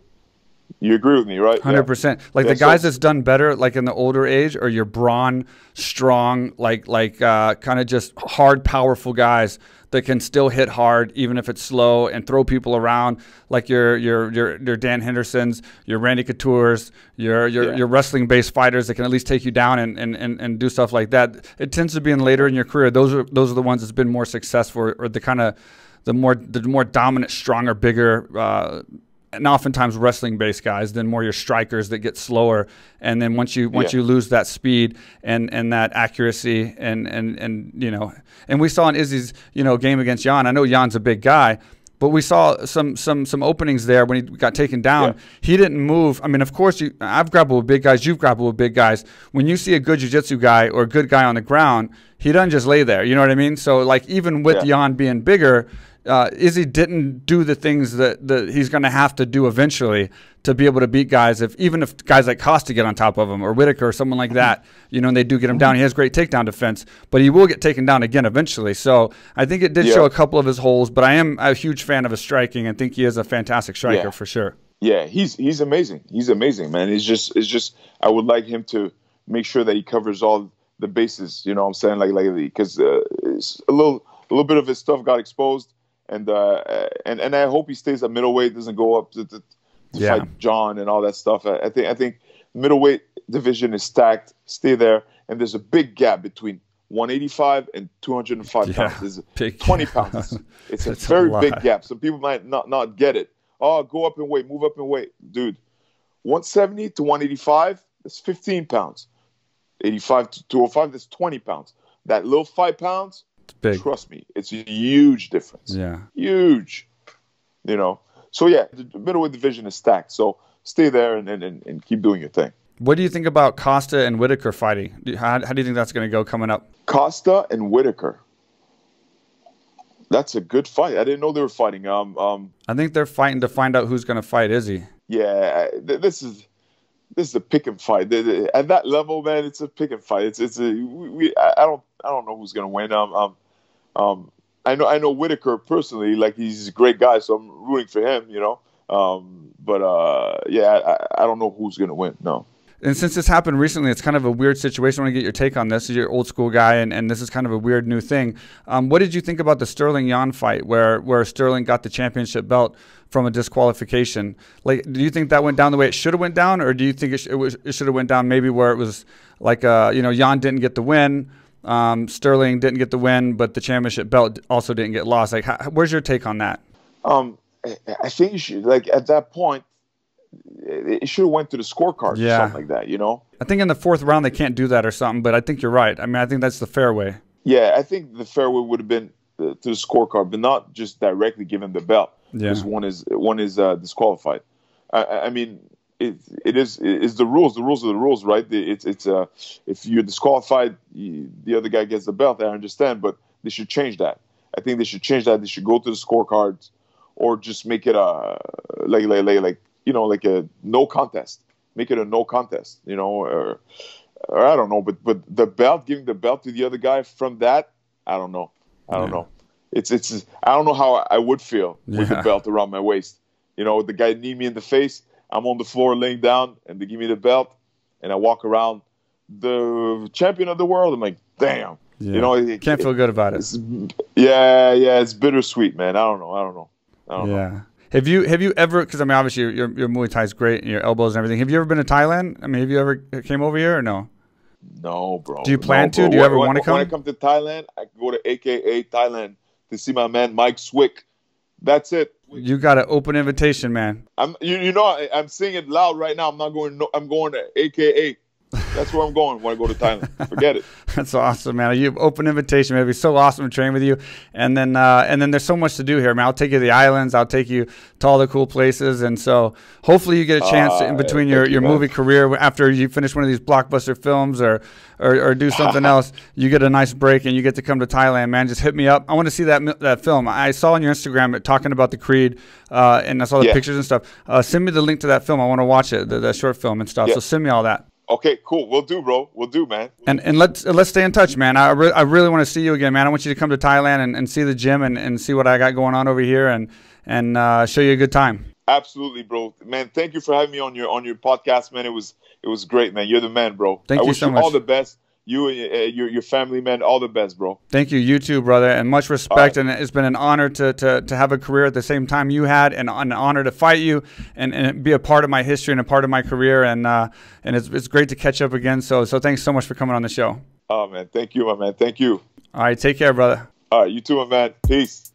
You agree with me, right? Hundred yeah. percent. Like yeah, the guys so, that's done better, like in the older age, are your brawn, strong, like like uh, kind of just hard, powerful guys that can still hit hard even if it's slow and throw people around, like your your your, your Dan Hendersons, your Randy Couture's, your your, yeah. your wrestling based fighters that can at least take you down and, and, and, and do stuff like that. It tends to be in later in your career. Those are those are the ones that's been more successful or the kind of the more the more dominant, stronger, bigger. Uh, and oftentimes wrestling based guys than more your strikers that get slower and then once you once yeah. you lose that speed and and that accuracy and and and you know and we saw in Izzy's you know game against Jan I know Jan's a big guy but we saw some some some openings there when he got taken down. Yeah. He didn't move. I mean, of course, you I've grappled with big guys. You've grappled with big guys. When you see a good jiu-jitsu guy or a good guy on the ground, he doesn't just lay there. You know what I mean? So like even with yeah. Jan being bigger, uh, Izzy didn't do the things that, that he's going to have to do eventually to be able to beat guys. If even if guys like Costa get on top of him or Whittaker or someone like that, you know, and they do get him down, he has great takedown defense, but he will get taken down again eventually. So I think it did yeah. show a couple of his holes, but I am a huge fan of his striking and think he is a fantastic striker yeah. for sure. Yeah, he's he's amazing. He's amazing, man. It's just it's just I would like him to make sure that he covers all the bases. You know, what I'm saying like like because uh, a little a little bit of his stuff got exposed and uh, and and I hope he stays at middleweight, doesn't go up to, to, to yeah. fight Jon and all that stuff. I, I, think I think middleweight division is stacked. Stay there, and there's a big gap between 185 and 205 yeah, pounds. There's 20 pounds. It's, it's a very a big gap. Some people might not not get it. Oh, go up and weight, move up and weight, dude. 170 to 185, that's 15 pounds. 85 to 205, that's 20 pounds. That little five pounds, big. Trust me, it's a huge difference. Yeah, huge. You know, so yeah, the middleweight division is stacked. So stay there and, and, and keep doing your thing. What do you think about Costa and Whittaker fighting? How, how do you think that's going to go coming up? Costa and Whittaker. That's a good fight. I didn't know they were fighting. Um, um, I think they're fighting to find out who's going to fight Izzy. Yeah, this is this is a pick and fight. At that level, man, it's a pick and fight. It's it's a we. I don't I don't know who's going to win. Um, um, um, I know I know Whittaker personally, like he's a great guy, so I'm rooting for him. You know, Um, but uh, yeah, I, I don't know who's gonna win. No. And since this happened recently, it's kind of a weird situation. I want to get your take on this. You're an old school guy, and, and this is kind of a weird new thing. Um, what did you think about the Sterling Yan fight, where where Sterling got the championship belt from a disqualification? Like, do you think that went down the way it should have went down, or do you think it, sh- it, was, it should have went down maybe where it was like, uh, you know, Yan didn't get the win, um, Sterling didn't get the win, but the championship belt also didn't get lost. Like, how, where's your take on that? Um, I think you should like at that point it should have went to the scorecard yeah. or something like that, you know? I think in the fourth round they can't do that or something, but I think you're right. I mean, I think that's the fair way. Yeah, I think the fair way would have been uh, to the scorecard, but not just directly giving the belt yeah. because one is one is uh, disqualified. I, I, mean, it it is it's the rules. The rules are the rules, right? It's it's uh if you're disqualified, you, the other guy gets the belt. I understand, but they should change that. I think they should change that. They should go to the scorecards, or just make it a like like like, like you know, like a no contest. Make it a no contest, you know, or, or I don't know. But but the belt, giving the belt to the other guy from that, I don't know. I don't yeah. know. It's it's I don't know how I would feel with yeah. the belt around my waist. You know, the guy knee me in the face. I'm on the floor laying down, and they give me the belt, and I walk around the champion of the world. I'm like, damn. Yeah. You know, it, can't feel good about it. Yeah, yeah, it's bittersweet, man. I don't know. I don't know. I don't yeah. Know. Have you have you ever? Because I mean, obviously your your Muay Thai is great and your elbows and everything. Have you ever been to Thailand? I mean, have you ever came over here or no? No, bro. Do you plan no, to? Do you ever want to come? When I come to Thailand, I go to AKA Thailand to see my man Mike Swick. That's it. You got an open invitation, man. I'm you, you know I, am saying it loud right now. I'm not going. No, I'm going to AKA that's where I'm going when I go to Thailand. Forget it. That's awesome, man. You open invitation, man. It'd be so awesome to train with you. And then, uh, and then there's so much to do here, man. I'll take you to the islands. I'll take you to all the cool places. And so, hopefully, you get a chance uh, in between your, your movie career after you finish one of these blockbuster films or or, or do something else. You get a nice break and you get to come to Thailand, man. Just hit me up. I want to see that that film. I saw on your Instagram talking about the Creed, uh, and I saw the yeah. pictures and stuff. Uh, send me the link to that film. I want to watch it, the, the short film and stuff. Yeah. So send me all that. Okay, cool. We'll do, bro. We'll do, man. And and let's let's stay in touch, man. I, re- I really want to see you again, man. I want you to come to Thailand and, and see the gym and, and see what I got going on over here and and uh, show you a good time. Absolutely, bro. Man, thank you for having me on your on your podcast, man. It was it was great, man. You're the man, bro. Thank I you wish so you much. all the best you and uh, your, your family, man, all the best, bro. Thank you. You too, brother. And much respect. Right. And it's been an honor to, to, to have a career at the same time you had and an honor to fight you and, and be a part of my history and a part of my career. And, uh, and it's, it's great to catch up again. So, so thanks so much for coming on the show. Oh, man. Thank you, my man. Thank you. All right. Take care, brother. All right. You too, my man. Peace.